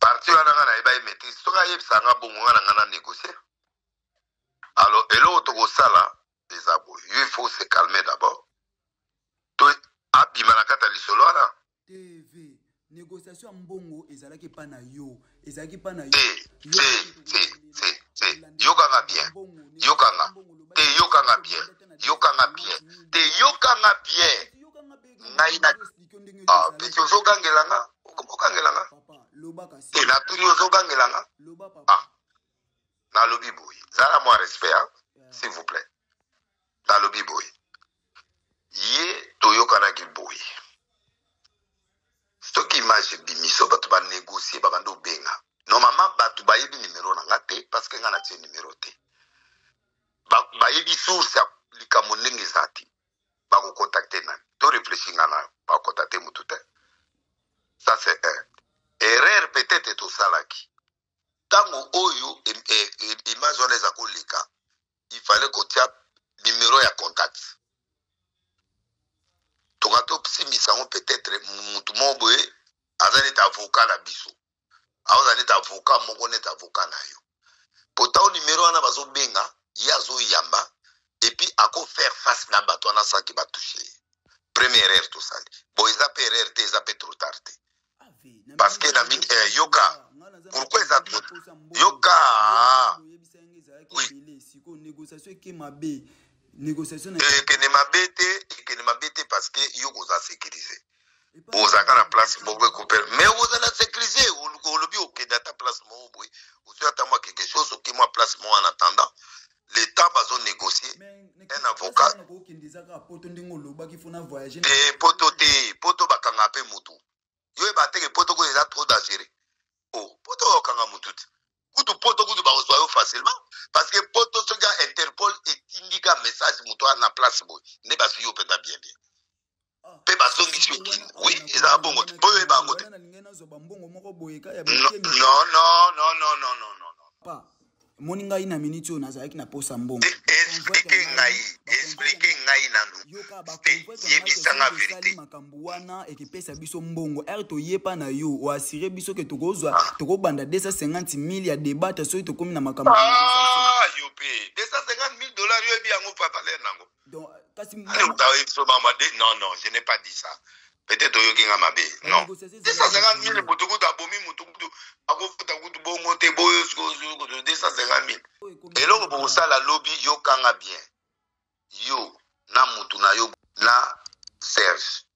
parti wana nga nayeba ye maîtrise soki ayebisa nga bongo nga na nga na négocier alors eloko tokosala eza boye yo il faut se calmer d'abord to abima na kati ya lisolo wana tv négociation ya mbongo ezalaki epa na yo ezalaki epa na yo yokanga bien yokanga te yokanga bien yokanga bien te yokanga bien ngai na ah, peti ozogangela nga okangela nga te natuni ozogangela nga ah. nalobi boye zala mwa respect hein? yeah. s'il vous plaît nalobi boye ye toyokanaki boye soki image ebimiso bato banegocie babandi obenga normalement bato bayebi nimero na nga te parce que nga natie nimero te bayebi ba source ya likambo ndenge eza te bakokontakte nani to réfléchi nga na bakontakte motu te ça c'est un erreur peut-être tosalaki ntango oyo image wana eza koleka il fallait kotia numero ya contact toka tosimbisa yango peut-être motu moko boye aza neti avoka na biso aoza neti avoka moko neti avoka na yo mpo ntango numero wana bazobenga ye azoyamba epuis akofaire face na bato wana sanke batouche ye première erreur tosali bon eza mpe erreur te eza mpe trotard te parce que na mini eh, yoka pourquoi eza trop yoka oui ekende mabe te ekende mabe te parce que yo koza sécurise ozalaka na place moko ekopela mais oza na sécurise olobi okende ata place moko boye ozwi ata mwa quelque chose oke mwa place moko en attendant le temps bazo négocier un avocat e poto te poto bakanga mpe motu yo yeba te ke poto kuna eza trop dangereux o oh, poto okanga motu te kutu poto kutu bakozwa yo facilement parce que poto soki ya interpol etindika message motu wana na place boye nde bazwi yo mpenza bien bien mpe bazongisi yo kini wi eza na bongo te mpo oyeba yango te moni ngai na miniti oyo nazalaki na posa mbongo eh, eh, explike ngai explike ngai nanu te yebisanga verité makambo wana ekepesa biso mbongo ere toyepa na yo oasire biso ke tokozwa ah. tokobanda 250 mille ya debate soki tokomi na makambo ah, yo mpe 250 mille dollar yo yebi yango papa lere nango Donc, kasi non non, je n'ai pas dit ça. Peut-être oyoki nga mabe. Non. Desa zanga mille moto kutu abomi moto kutu akofuta kutu bongo te boyo kutu desa zanga mille. Eloko bokosala lobi yokanga bien. Yo na mutu na yo na Serge.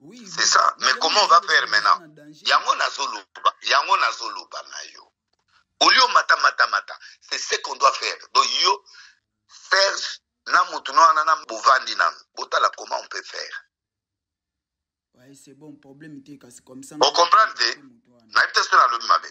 Oui, c'est ça mais comment on va faire maintenant yango nazoloba yango nazoloba na yo olio mata mata mata c'est ce qu'on doit faire donc yo serge na motu na wana na bovandi nanu botala comment on peut faire ouais, c'est bon problème te kasi comme ça ocomprendre te nayebi te soki nalobi mabe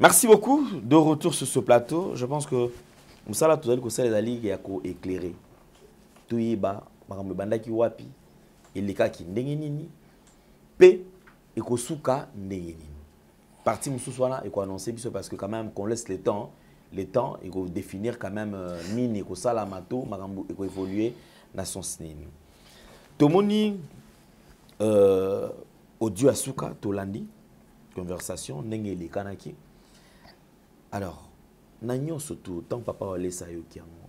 Merci beaucoup. De retour sur ce plateau. Je pense que Moussala Touzali Koussala la Ligue a éclairé. Tout y ba, makambo bandaki wapi, elekaki ndenge nini, pe ekosuka ndenge nini. parti mosusu wana ekoannonce biso parce que quand même qu'on laisse le temps le temps ekodéfinir quand même euh, nini ekosalama to makambo ekoévolue na sens nini tomoni euh, audio ya suka tolandi conversation ndenge elekanaki alors na nyonso tu ntango papa walesa ayoki yango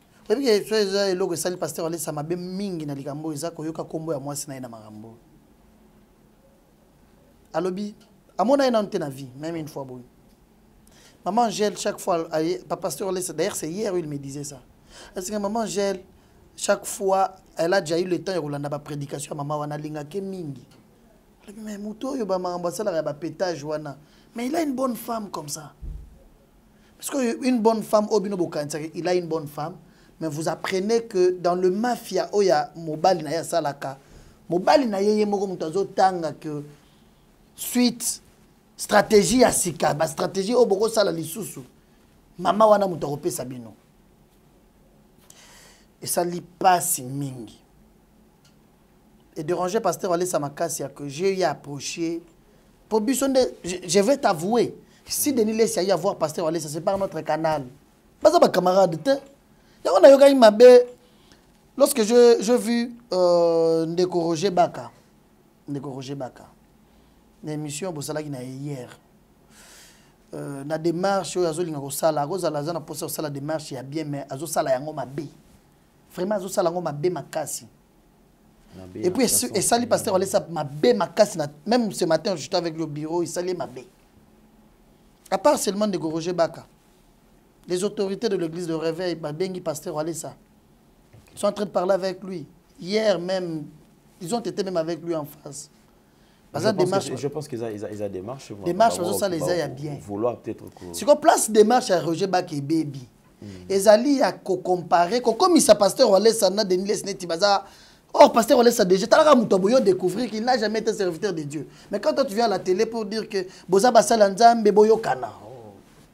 oyebi ke so eza eloko esali pasteur alesa mabe mingi na likambo oyo eza koyoka nkombo ya mwasi na ye na makambo oyo alobi amona ye nanu te na vie meme une fois boye maman angèle chaque fois aye pa pasteur alesa d'ailleurs c'est hier il me disait ça asika maman angèle chaque fois elle a déjà eu le temps ya kolanda baprédication ya mama wana alingake mingi mais moto oyo bamakambo asalaka ya bapetage wana mais il a une bonne femme comme ça Parce que une bonne femme, Obino Bokansaki, il a une bonne femme, mais vous apprenez que dans le mafia, Oya oh, Mobali Naya Salaka, Mobali Naya Yemoko Mutazo Tanga, que suite, stratégie à Sika, ma stratégie au oh, Boko Sala Lissousou, Mama Wana Mutarope Sabino. Et ça lit pas si mingi. e déranger pasteur alesa makasi ya que j'ai eu à approcher po biso nde je vais t'avouer si denis lesi ayi avoir pasteur alesa c'est par notre canal baza bacamarade te yango nayokaki mabe lorsque je, je vu euh, ndeko roger baka ndeko roger baka na émission bosalaki na ye hier euh, na démarche oyo azolinga kosala akozala aza na mposa kosala démarche ya bien mais azosala yango mabe vraiment azosala yango mabe makasi et puis ça le pasteur olesa mabe makasi même ce matin j'étais avec le bureau il m'a mabe à part seulement de roger baka les autorités de l'église de réveil babengi pasteur allait ils sont en train de parler avec lui hier même ils ont été même avec lui en face baza démarche je pense que eza eza eza démarche démarche bazo sala eza ya bien vouloir peut-être ko siko place démarche ya Roger Bake baby hmm. ezali ya ko comparer ko komisa pasteur Walesa na Denis Les neti baza Or, pasteur Walesa déjà, talaka muto boyo découvrir qu'il n'a jamais été serviteur de Dieu. Mais quand toi tu viens à la télé pour dire que boza basala nzambe boyo kana.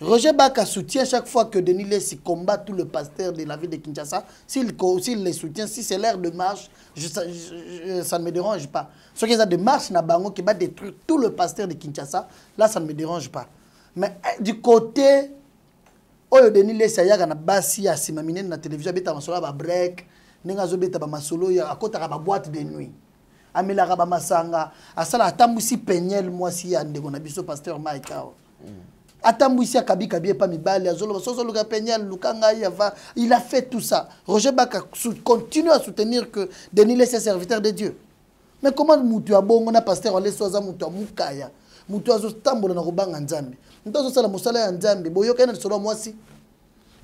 Roger Baka soutient chaque fois que Denis Lessi combat tout le pasteur de la ville de Kinshasa. S'il si les soutient, si c'est l'heure de marche, je, ça, je, ça ne me dérange pas. Ce qui est de marche, na bango qui va détruire tout le pasteur de Kinshasa, là ça ne me dérange pas. Mais eh, du côté oyo Denis Lessi ayaka na basi ya sima minene na télévision abeta masolo ya ba break, ndenge azobeta ba masolo ya akotaka ba boîte de nuit. amelaka ba masanga asala atambusi peniel mwasi ya ndeko na biso pasteur Mike awa mm. atambwisi akabikabi epa mibali azoloba soki ozoluka peniel luka ngai ava il a fait tout ça roger baka continue à soutenir que denis lesi serviteur de dieu mais comment mutu ya bongo na pasteur alesi aza mutu ya mukaya mutu azotambola na kobanga nzambe mutu azosala mosala ya nzambe boyokani na lisolo ya mwasi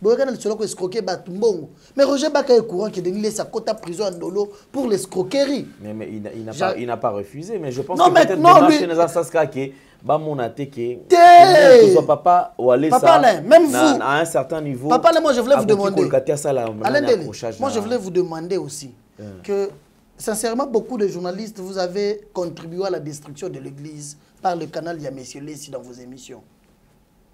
boyokana lisolo ko escroquer bato mbongo mais roger baka ye courant ke denis lesa kota prison ya ndolo pour l'escroquerie mais, mais il, il n'a pas, il n'a pas refusé mais je pense non, que peut-être démarche lui... naza saska ke bamona te ke tozwa papa walesa papa Alain, même na, vous à un certain niveau papa Alain, moi je voulais vous demander kolkati asala Alain Dele, moi je voulais vous demander aussi yeah. que sincèrement beaucoup de journalistes vous avez contribué à la destruction de l'église par le canal ya monsieur Lessi dans vos émissions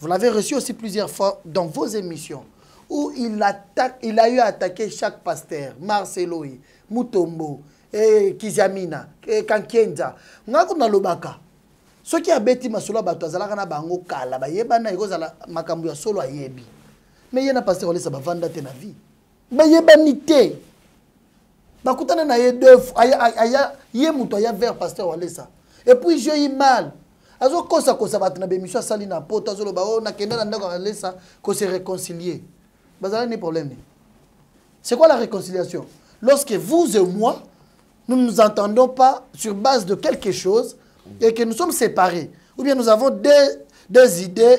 Vous l'avez reçu aussi plusieurs fois dans vos émissions où il, attaque, il a eu à attaquer chaque pasteur, Marcelo, Mutombo, eh, Kizamina, eh, Kankenza. Ngako na lobaka. Ce qui a bêti masolo bato azalaka na bango kala bayebana ekozala makambo ya solo ayebi mais ye na pasteur olesa bavanda te na vie bayebani te bakutana na ye deux aya ye moto aya vers pasteur walesa epuis je yi mal azokosakosa bato na bemission asali na poto azoloba o oh, nakenda na ndako alesa ko se réconcilier bazala ni problème c'est quoi la réconciliation lorsque vous et moi nous ne nous entendons pas sur base de quelque chose et que nous sommes séparés ou bien nous avons des, des idées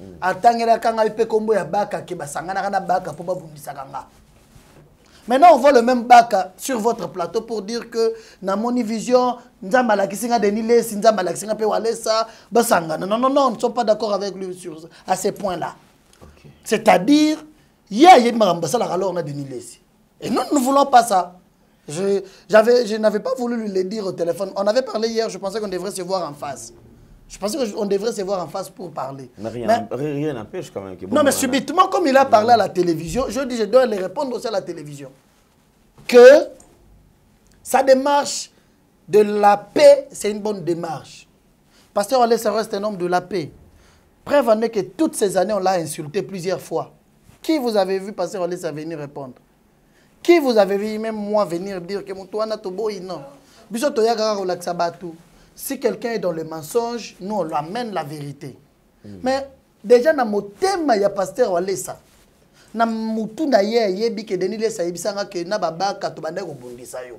mm. atangelaka ngai mpe nkombo ya baka ke basanganaka na baka mpo babundisaka nga maintenant on voit le même baka sur votre plateau pour dire que na moni vision nzambe alakisi nga denis lesi nzambe alakisi nga mpe walesa basangana non non non ne sont pas d'accord avec lui sur à ce point là okay. c'est à dire ye ayebi makambo basalaka lor na denis lesi et nous ne voulons pas ça je, je n'avais pas voulu lui le dire au téléphone. On avait parlé hier, je pensais qu'on devrait se voir en face. Je pensais qu'on devrait se voir en face pour parler. Mais rien n'empêche quand même. Que non, mais hein. subitement, comme il a parlé à la télévision, je dis, je dois lui répondre aussi à la télévision. Que sa démarche de la paix, c'est une bonne démarche. Pasteur Alain ça reste un homme de la paix. Preuve en est que toutes ces années, on l'a insulté plusieurs fois. Qui vous avez vu passer Walesa à venir répondre Qui vous avez vu même moi venir dire que Moutouana Toboy non Biso Toyaga Rolaksa Batou. Si quelqu'un est dans le mensonge, nous on l'amène la vérité. Mm. Mais déjà na motema ya pasteur Walesa na mutu na ye ayebi ke Denis Lesa ayebisanga ke na babaka tobandaki kobundisa yo.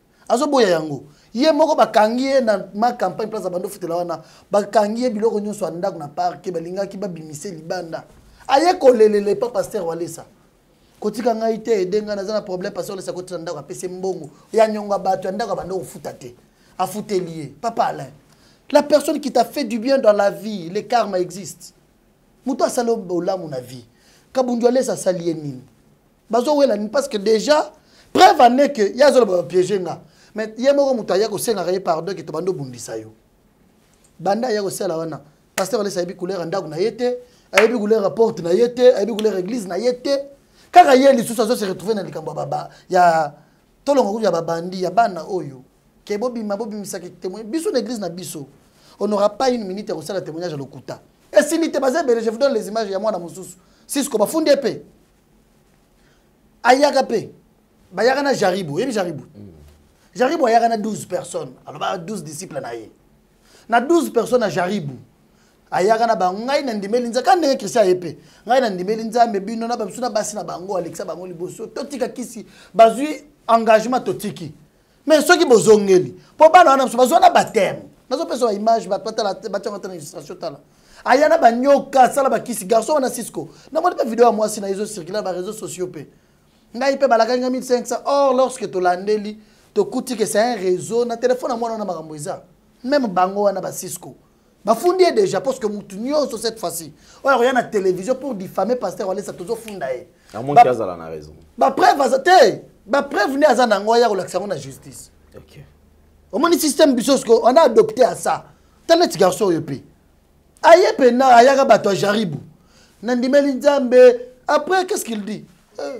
azoboya yango ye moko bakangi ye na ma campagne place abandi ofutela wana bakangi ye biloko nyonso ya ndako na parke balingaki babimise libanda aye kolelele pa paster walesa kotika ngai te ede ngai naza na problème paster walesa kotina ndako apesi mbongo ya nyongo ya bato ya ndako abandi kofuta te afuteli ye papa alain la personne qui t'a fait du bien dans la vie le karma existe moto asala bolamu na vie kabundu alesa asali ye nini bazo wela ni parce que déjà preuve en est que ya zolo ba piéger nga mais ye moko mutu aya ko senga ye pardon que to bando bundisa yo banda ya ko sala wana pasteur alesa yebi couleur ndaku na yete ayebi couleur ya porte na ye te ayebi couleur ya église na ye te kaka ye lisusu azo se retrouve na likambo ya tolonga kutu ya babandi ya bana oyo ke bobima bobimisaki témoin biso na église na biso on n'aura pas une minute ya kosala témoignage ya lokuta esili te baza ebele je vous donne les images ya mwana mosusu sisko bafundi epe ayaka mpe bayaka na jaribu oyebi jaribu mm. jaribu ayaka na 12 personnes alobaka 12 disciple na ye na 12 personnes ya jaribu ayaka na bango ngai nandimeli nzambe kaka ndenge kristian aye mpe ngai nandimeli nzambe bino na bamisu na basi na bango alekisa bango liboso totika kisi bazwi engagement totiki mais soki bozongeli mpo bana wana biso bazwa na bateme nazopesa ba image bato batala batiango ata na illustration tala aya na banyoka asala bakisi garçon wana cisco namoni mpe video ya mwasi na ye ezocircule na bareseau sociaux mpe ngai mpe balakaki nga 1500 or lorsque tolandeli tokuti ke c'est un réseau na telefone ya mwana wana makambo eza meme bango wana ba cisco bafundi ye déjà parce que motu nyonso cette fois-ci oyo akoya na télévision pour diffamer pasteur walesa tozofunda ye amonki azala na raison bapreuve aza te bapreuve nde aza na yango aya kolakisa yango na justice okay. omoni système biso siko on a adopté à ça ta neti garçon oyo mpe aye mpena ayaka bato ya jaribu nandimeli nzambe après qu'est ce qu'il dit euh.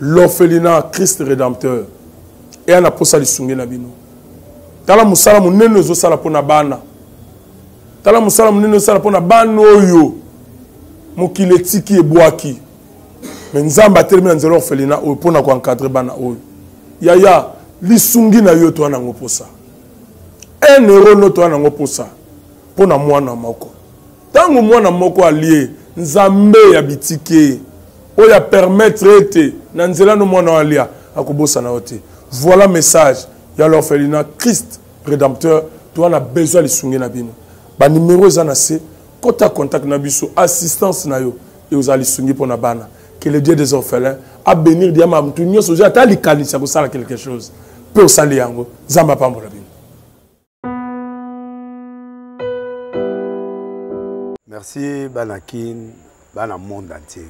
l'orphelinat christ rédempteur eya na posa lisungi na bino tala mosala monene ezosala mpo na bana tala mosala monene ezosala mpo na bana oyo mokili etiki ebwaki me nzambe atelemi na nzela orphelina oyo mpo na koencadre bana oyo yaya lisungi na yo toya nango mposa un euro no toya nango mposa mpo na mwana moko ntango mwana moko alie nzambe ya bitike oyo apermettre ete na nzela no mwana oyo alia akobosana yo te voilà message ya l'orphelina christ rédempteur toza na besoin lisungi na bino banimero eza na se kota contact na biso assistance na yo ekozala lisungi mpo na bana que le dieu des orphelins abénir diama motu nyonso ozwi ata likanisi ya kosala quelque chose mpe osali yango nzambe apambola bino merci bana kin bana monde entier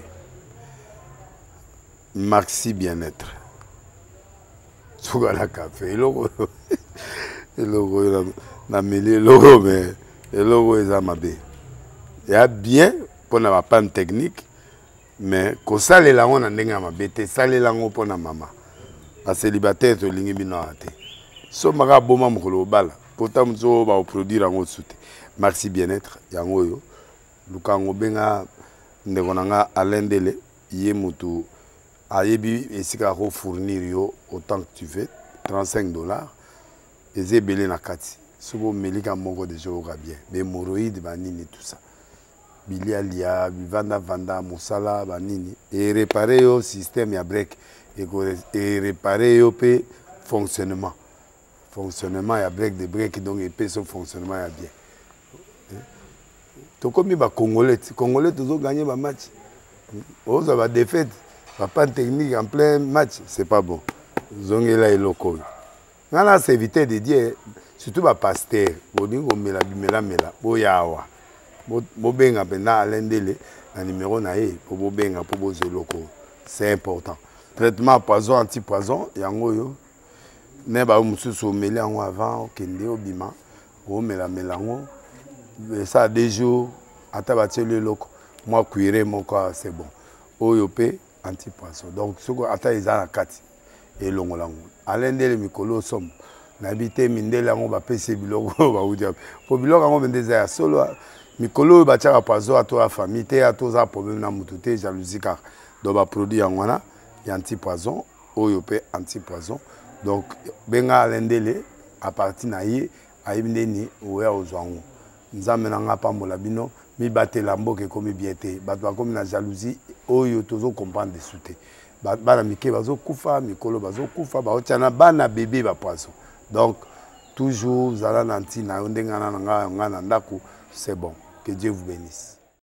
maxi bien-être suka na kafe eloko oyo eloko oyo nameli eloko oyo me eloko oyo eza mabe ya bien mpo na bapane technique mais kosalela yango na ndenge ya mabe te salela yango mpo na mama baselibataire tolingi bino awa te sombaka aboma mokolo obala mpo ta mosusu oyo bakoproduire yango osu te maxi bien-être yango oyo luka yango obenga ndeko na nga alain dele ye motu ayebi esika akofournir yo autant que tu veux 35 dollars eza ebele na kati soki omelika moko deja oyoka bien bemoroïde banini tout ça bilialia bivandavanda mosala banini erepare yo système ya break erepare yo mpe fonctionnement fonctionnement ya break de break donc epesi yo fonctionnement ya bien eh? tokomi bacongolais ti congolais tozoganye bamatch ozwa badefaite bapane technique en plein match c'est pas bon zongela eloko oyo nga na serviteur de dieu surtout bapaster bolingi komela bimelamela boyawa bobenga mpenza alain ndele na nimero na ye mpo bobenga mpo bozwa eloko c'est important traitement poison anti poison yango oyo ne bayo mosusu omeli yango avant okende obima omelamela yango esala deux jours ata batieli eloko mwa cuire moko c'est bon oyo mpe antipoison donc soki ata eza na kati elongola yango ale ndele mikolo osomo nayebi te mindele yango bapesi ye biloko oyo bauti wapi mpo biloko yango mende eza ya solo mikolo oyo batyaka poison ato ya famille te ato oza problème na motu te jalousie kaka donc baproduit yango wana ya antipoison oyo mpe antipoison donc benga ale ndele apartir na ye ayebi nde ni oya ozwa yango nzambe na ngai apambola bino mibatela mboka ekomi bien te bato bakomi na jalousie oyo tozo comprendre lisusu te bana mike bazokufa mikolo bazokufa baotya na bana bebe bapoison donc toujours zala na ntina yo ndenge ana na ngai na ngai na ndako c'est bon que dieu vous bénisse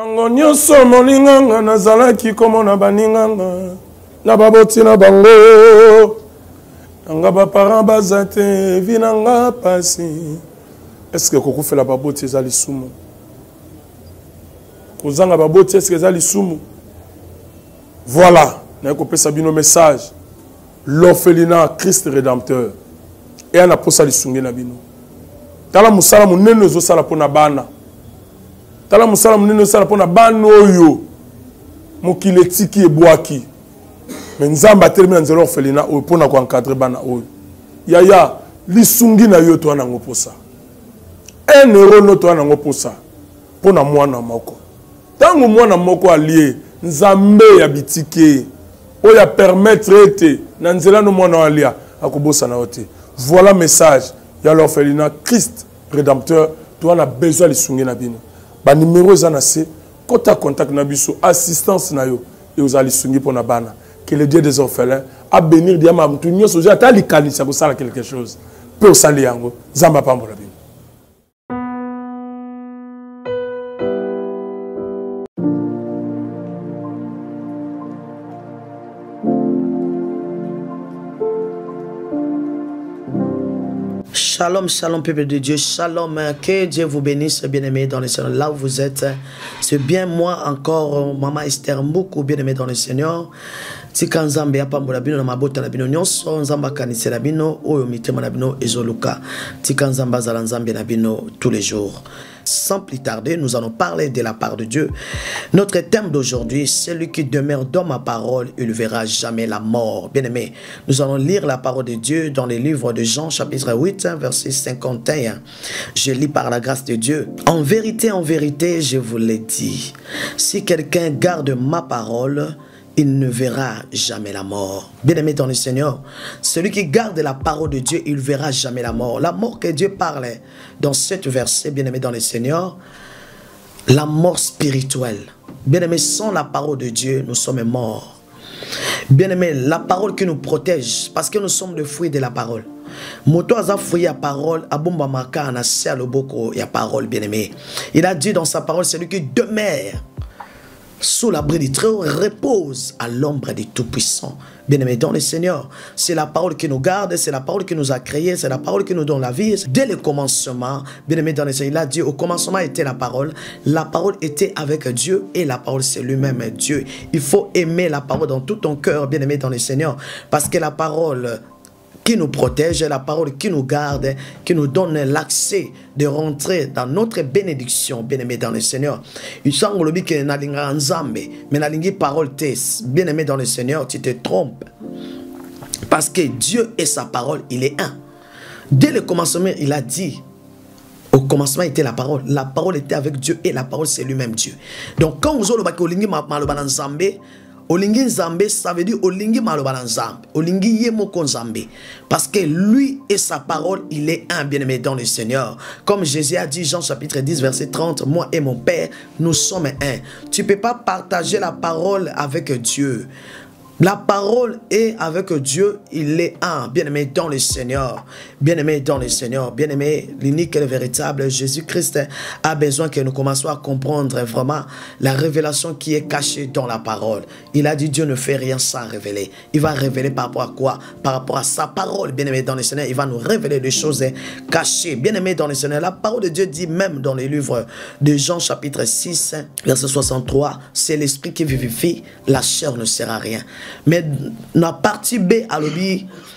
ntango nyonso molinganga nazalaki komona baninganga na baboti na bango nanga baparent baza te vi na nga mpasi eske kokufela baboti eza lisumu kozanga baboti eske eza lisumu voilà naye kopesa bino message l'orphelinat christ rédempteur eya na posa lisungi na bino tala mosala monene ezosala mpo na bana tala mosala monene ezosala mpo na bana oyo mokili etiki ebwaki me nzambe atelemi na nzela orphelina oyo mpo na koencadre bana oyo yaya lisungi na yo toya nango mposa un euro no toya nango mposa mpo na mwana moko ntango mwana moko alie nzambe ya bitike oyo apermettre ete na nzela no mwana oyo alia akobosana yo te voilà message ya l'orphelina christ rédempteur toza na besoin lisungi na bino banimero eza na se kota contact na biso assistance na yo ekozala lisungi mpo na bana que le dieu des orphelins abénir diama motu nyonso ozwi ata likanisi ya kosala quelque chose mpe osali yango nzambe apambola bino Shalom, shalom, peuple de Dieu. Shalom. Que Dieu vous bénisse, bien-aimés dans le Seigneur. Là où vous êtes, c'est bien moi encore, Maman Esther Moukou, bien-aimée dans le Seigneur. tika nzambe apambola bino na mabota na bino nyonso nzambe akanisela bino oyo mitema na bino ezoluka tika nzambe azala nzambe na bino tous les jours sans plus tarder, nous allons parler de la part de Dieu. Notre thème d'aujourd'hui, celui qui demeure dans ma parole, il ne verra jamais la mort. Bien aimé, nous allons lire la parole de Dieu dans les livres de Jean chapitre 8, verset 51. Je lis par la grâce de Dieu. En vérité, en vérité, je vous l'ai dit, si quelqu'un garde ma parole, il ne verra jamais la mort. Bien-aimé dans le Seigneur, celui qui garde la parole de Dieu, il verra jamais la mort. La mort que Dieu parlait dans cette verset, bien-aimé dans le Seigneur, la mort spirituelle. Bien-aimé, sans la parole de Dieu, nous sommes morts. Bien-aimé, la parole qui nous protège, parce que nous sommes le fruit de la parole. moto fruit parole Abumba ya parole bien-aimé il a dit dans sa parole celui qui demeure sous l'abri du Très repose à l'ombre du Tout-Puissant. bien aimé dans le Seigneur, c'est la parole qui nous garde, c'est la parole qui nous a créés, c'est la parole qui nous donne la vie. Dès le commencement, bien aimé dans le Seigneur, il a dit, au commencement était la parole, la parole était avec Dieu et la parole c'est lui-même Dieu. Il faut aimer la parole dans tout ton cœur, bien-aimé dans le Seigneur, parce que la parole qui nous protège, la parole qui nous garde, qui nous donne l'accès de rentrer dans notre bénédiction, bien-aimé dans le Seigneur. semble que nalinga mais parole bien-aimé dans le Seigneur, tu te trompes. Parce que Dieu et sa parole, il est un. Dès le commencement, il a dit, au commencement était la parole. La parole était avec Dieu et la parole c'est lui-même Dieu. Donc quand vous avez le olingi nzambe ça veut dire olingi Malobalanzambe, olingi ye parce que lui et sa parole il est un bien-aimé dans le Seigneur comme Jésus a dit Jean chapitre 10 verset 30 moi et mon père nous sommes un tu peux pas partager la parole avec Dieu la parole est avec Dieu, il est un. Bien-aimé dans le Seigneur, bien-aimé dans le Seigneur, bien-aimé, l'unique et le véritable Jésus-Christ a besoin que nous commençons à comprendre vraiment la révélation qui est cachée dans la parole. Il a dit Dieu ne fait rien sans révéler. Il va révéler par rapport à quoi Par rapport à sa parole, bien-aimé dans le Seigneur, il va nous révéler des choses cachées. Bien-aimé dans le Seigneur, la parole de Dieu dit même dans les livres de Jean chapitre 6, verset 63, c'est l'esprit qui vivifie, la chair ne sert à rien. Mais dans la partie B,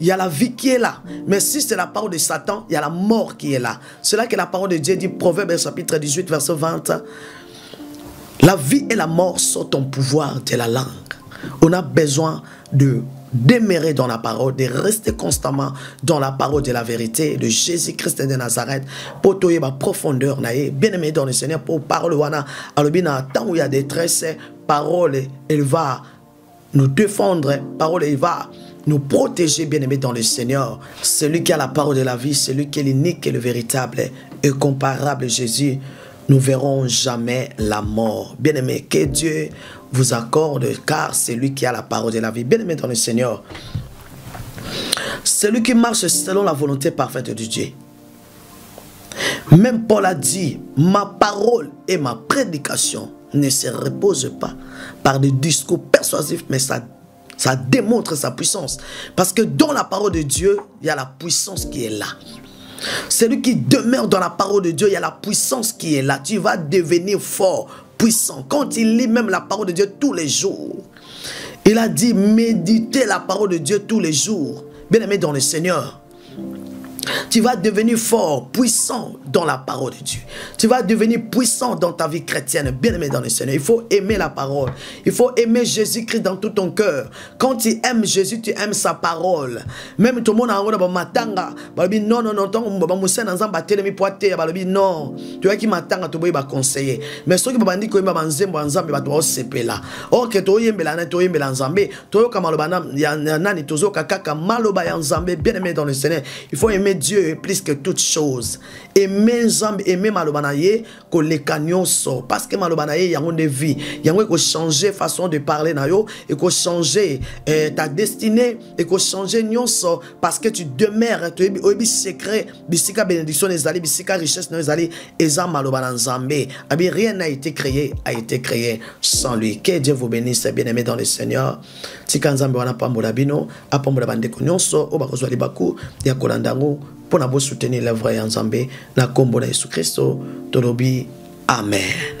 il y a la vie qui est là. Mais si c'est la parole de Satan, il y a la mort qui est là. C'est là que la parole de Dieu dit, Proverbe chapitre 18, verset 20, la vie et la mort sont en pouvoir de la langue. On a besoin de demeurer dans la parole, de rester constamment dans la parole de la vérité de Jésus-Christ de Nazareth. Pour ma profondeur, bien aimé dans le Seigneur, pour parole, wana, alors Tant où il y a détresse, parole, elle va nous défendre, parole, il va nous protéger, bien-aimés, dans le Seigneur. Celui qui a la parole de la vie, celui qui est l'unique et le véritable, et comparable Jésus, nous verrons jamais la mort. Bien-aimés, que Dieu vous accorde, car c'est lui qui a la parole de la vie. Bien-aimés dans le Seigneur, celui qui marche selon la volonté parfaite de Dieu. Même Paul a dit, ma parole et ma prédication ne se reposent pas par des discours persuasifs, mais ça ça démontre sa puissance. Parce que dans la parole de Dieu, il y a la puissance qui est là. Celui qui demeure dans la parole de Dieu, il y a la puissance qui est là. Tu vas devenir fort, puissant. Quand il lit même la parole de Dieu tous les jours, il a dit méditer la parole de Dieu tous les jours. Bien aimé dans le Seigneur. Tu vas devenir fort, puissant dans la parole de Dieu. Tu vas devenir puissant dans ta vie chrétienne, bien aimé dans le Seigneur. Il faut aimer la parole. Il faut aimer Jésus-Christ dans tout ton cœur. Quand tu aimes Jésus, tu aimes sa parole. Même tout le monde a un matanga. Balobi non non non, tant que musa na nzamba telemi poate ya balobi non. Tu vois qui matanga to boy ba conseiller. Mais ceux qui babandi ko yemba nzembo nzambe ba to sepela. Or que to yembela na to yembela nzambe, toyoka maloba ya nani tozoyoka kaka maloba ya nzambe bien aimé dans le seigneur il faut aimer dieu plus que toute chose aime nzambe aime maloba na ye koleka nyonso parce que maloba na ye yango nde vie yango ekochange façon de parler na yo ekochange eh, ta destinée ekochange nyonso parce que tu demeures toyebi oyebi secret bisika bénédiction ezali bisika richesse na ezali eza maloba na nzambe abi rien n'a été créé a été créé sans lui que dieu vous bénisse bien aimé dans le seigneur tika nzambe wana apambola bino apambola bandeko nyonso oyo bakozwa libaku ya kolanda yango mpo na bosoutenir l'œuvre ya nzambe na nkombo na yesu kristo tolobi Amen.